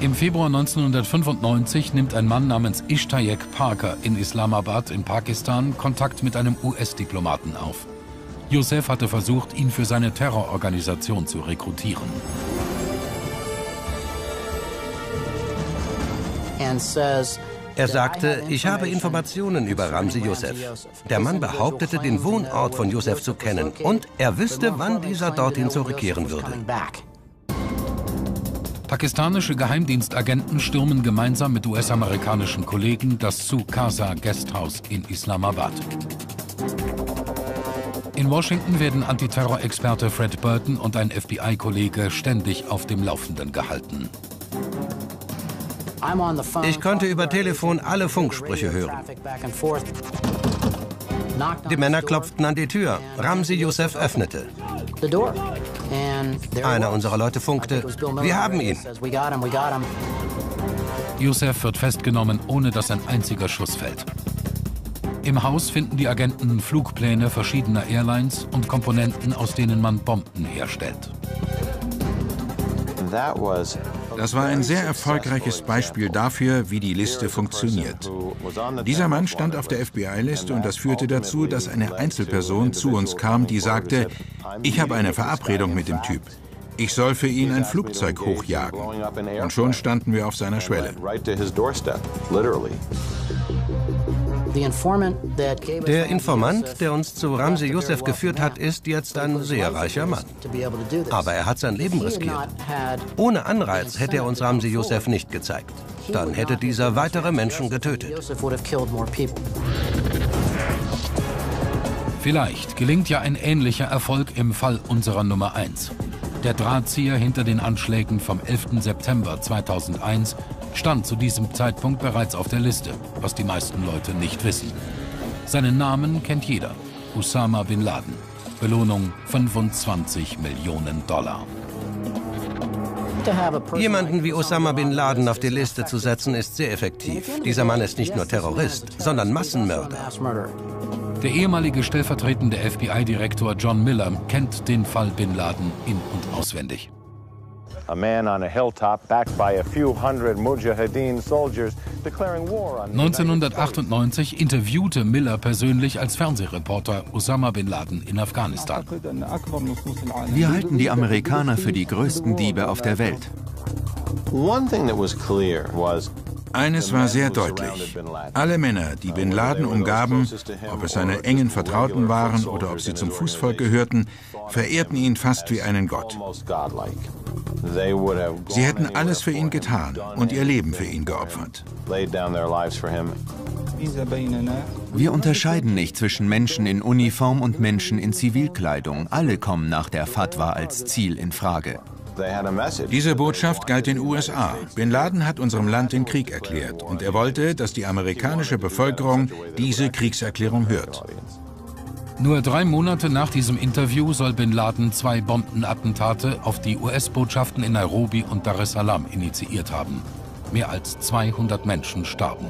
S1: Im Februar 1995 nimmt ein Mann namens Ishtayek Parker in Islamabad in Pakistan Kontakt mit einem US-Diplomaten auf. Youssef hatte versucht, ihn für seine Terrororganisation zu rekrutieren.
S3: Er sagte, ich habe Informationen über Ramsi Youssef. Der Mann behauptete, den Wohnort von Youssef zu kennen und er wüsste, wann dieser dorthin zurückkehren würde.
S1: Pakistanische Geheimdienstagenten stürmen gemeinsam mit US-amerikanischen Kollegen das Sukasa Guesthouse in Islamabad. In Washington werden Antiterrorexperte Fred Burton und ein FBI-Kollege ständig auf dem Laufenden gehalten.
S3: Ich konnte über Telefon alle Funksprüche hören. Die Männer klopften an die Tür. Ramsi Youssef öffnete. Einer unserer Leute funkte, wir haben ihn.
S1: Youssef wird festgenommen, ohne dass ein einziger Schuss fällt. Im Haus finden die Agenten Flugpläne verschiedener Airlines und Komponenten, aus denen man Bomben herstellt.
S4: Das war ein sehr erfolgreiches Beispiel dafür, wie die Liste funktioniert. Dieser Mann stand auf der FBI-Liste und das führte dazu, dass eine Einzelperson zu uns kam, die sagte, ich habe eine Verabredung mit dem Typ. Ich soll für ihn ein Flugzeug hochjagen. Und schon standen wir auf seiner Schwelle.
S3: Der Informant, der uns zu Ramsey Youssef geführt hat, ist jetzt ein sehr reicher Mann. Aber er hat sein Leben riskiert. Ohne Anreiz hätte er uns Ramsey Youssef nicht gezeigt. Dann hätte dieser weitere Menschen getötet.
S1: Vielleicht gelingt ja ein ähnlicher Erfolg im Fall unserer Nummer 1. Der Drahtzieher hinter den Anschlägen vom 11. September 2001 stand zu diesem Zeitpunkt bereits auf der Liste, was die meisten Leute nicht wissen. Seinen Namen kennt jeder, Osama bin Laden. Belohnung 25 Millionen Dollar.
S3: Jemanden wie Osama bin Laden auf die Liste zu setzen, ist sehr effektiv. Dieser Mann ist nicht nur Terrorist, sondern Massenmörder.
S1: Der ehemalige stellvertretende FBI-Direktor John Miller kennt den Fall bin Laden in- und auswendig. 1998 interviewte Miller persönlich als Fernsehreporter Osama bin Laden in Afghanistan.
S7: Wir halten die Amerikaner für die größten Diebe auf der Welt. One thing that was clear
S4: was eines war sehr deutlich. Alle Männer, die Bin Laden umgaben, ob es seine engen Vertrauten waren oder ob sie zum Fußvolk gehörten, verehrten ihn fast wie einen Gott. Sie hätten alles für ihn getan und ihr Leben für ihn geopfert.
S7: Wir unterscheiden nicht zwischen Menschen in Uniform und Menschen in Zivilkleidung. Alle kommen nach der Fatwa als Ziel in Frage.
S4: Diese Botschaft galt den USA. Bin Laden hat unserem Land den Krieg erklärt und er wollte, dass die amerikanische Bevölkerung diese Kriegserklärung hört.
S1: Nur drei Monate nach diesem Interview soll Bin Laden zwei Bombenattentate auf die US-Botschaften in Nairobi und Dar es Salaam initiiert haben. Mehr als 200 Menschen starben.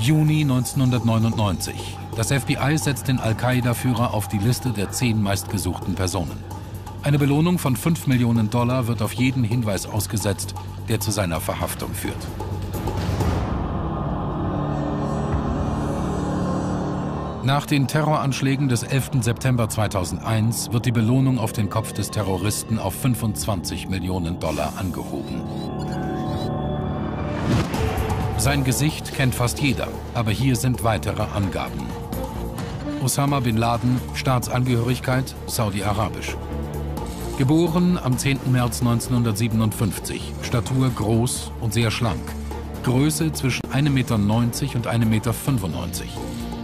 S1: Juni 1999. Das FBI setzt den Al-Qaida-Führer auf die Liste der zehn meistgesuchten Personen. Eine Belohnung von 5 Millionen Dollar wird auf jeden Hinweis ausgesetzt, der zu seiner Verhaftung führt. Nach den Terroranschlägen des 11. September 2001 wird die Belohnung auf den Kopf des Terroristen auf 25 Millionen Dollar angehoben. Sein Gesicht kennt fast jeder, aber hier sind weitere Angaben. Osama bin Laden, Staatsangehörigkeit Saudi-Arabisch. Geboren am 10. März 1957, Statur groß und sehr schlank. Größe zwischen 1,90 Meter und 1,95 Meter.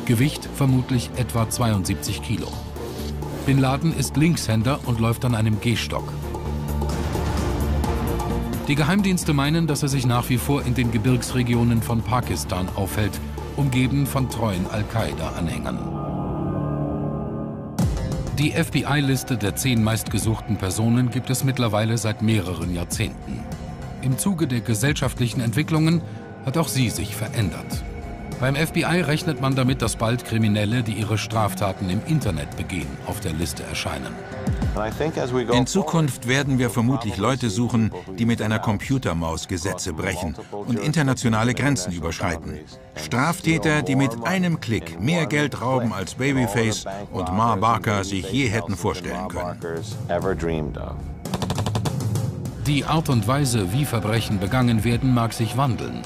S1: Gewicht vermutlich etwa 72 Kilo. Bin Laden ist Linkshänder und läuft an einem Gehstock. Die Geheimdienste meinen, dass er sich nach wie vor in den Gebirgsregionen von Pakistan aufhält, umgeben von treuen Al-Qaida-Anhängern. Die FBI-Liste der zehn meistgesuchten Personen gibt es mittlerweile seit mehreren Jahrzehnten. Im Zuge der gesellschaftlichen Entwicklungen hat auch sie sich verändert. Beim FBI rechnet man damit, dass bald Kriminelle, die ihre Straftaten im Internet begehen, auf der Liste erscheinen.
S4: In Zukunft werden wir vermutlich Leute suchen, die mit einer Computermaus Gesetze brechen und internationale Grenzen überschreiten. Straftäter, die mit einem Klick mehr Geld rauben als Babyface und Ma Barker sich je hätten vorstellen können.
S1: Die Art und Weise, wie Verbrechen begangen werden, mag sich wandeln.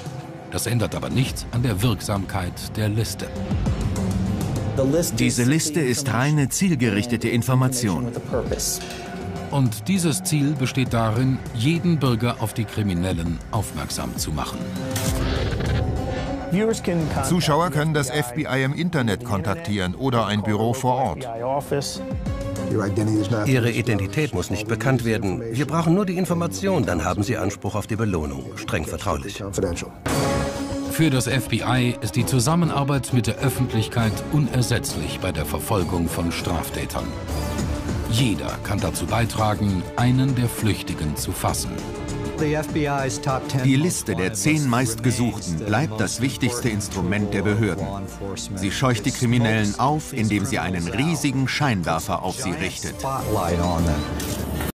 S1: Das ändert aber nichts an der Wirksamkeit der Liste.
S6: Diese Liste ist reine zielgerichtete Information.
S1: Und dieses Ziel besteht darin, jeden Bürger auf die Kriminellen aufmerksam zu machen.
S2: Zuschauer können das FBI im Internet kontaktieren oder ein Büro vor Ort.
S3: Ihre Identität muss nicht bekannt werden. Wir brauchen nur die Information, dann haben Sie Anspruch auf die Belohnung. Streng vertraulich.
S1: Für das FBI ist die Zusammenarbeit mit der Öffentlichkeit unersetzlich bei der Verfolgung von Straftätern. Jeder kann dazu beitragen, einen der Flüchtigen zu fassen.
S7: Die Liste der zehn meistgesuchten bleibt das wichtigste Instrument der Behörden. Sie scheucht die Kriminellen auf, indem sie einen riesigen Scheinwerfer auf sie richtet.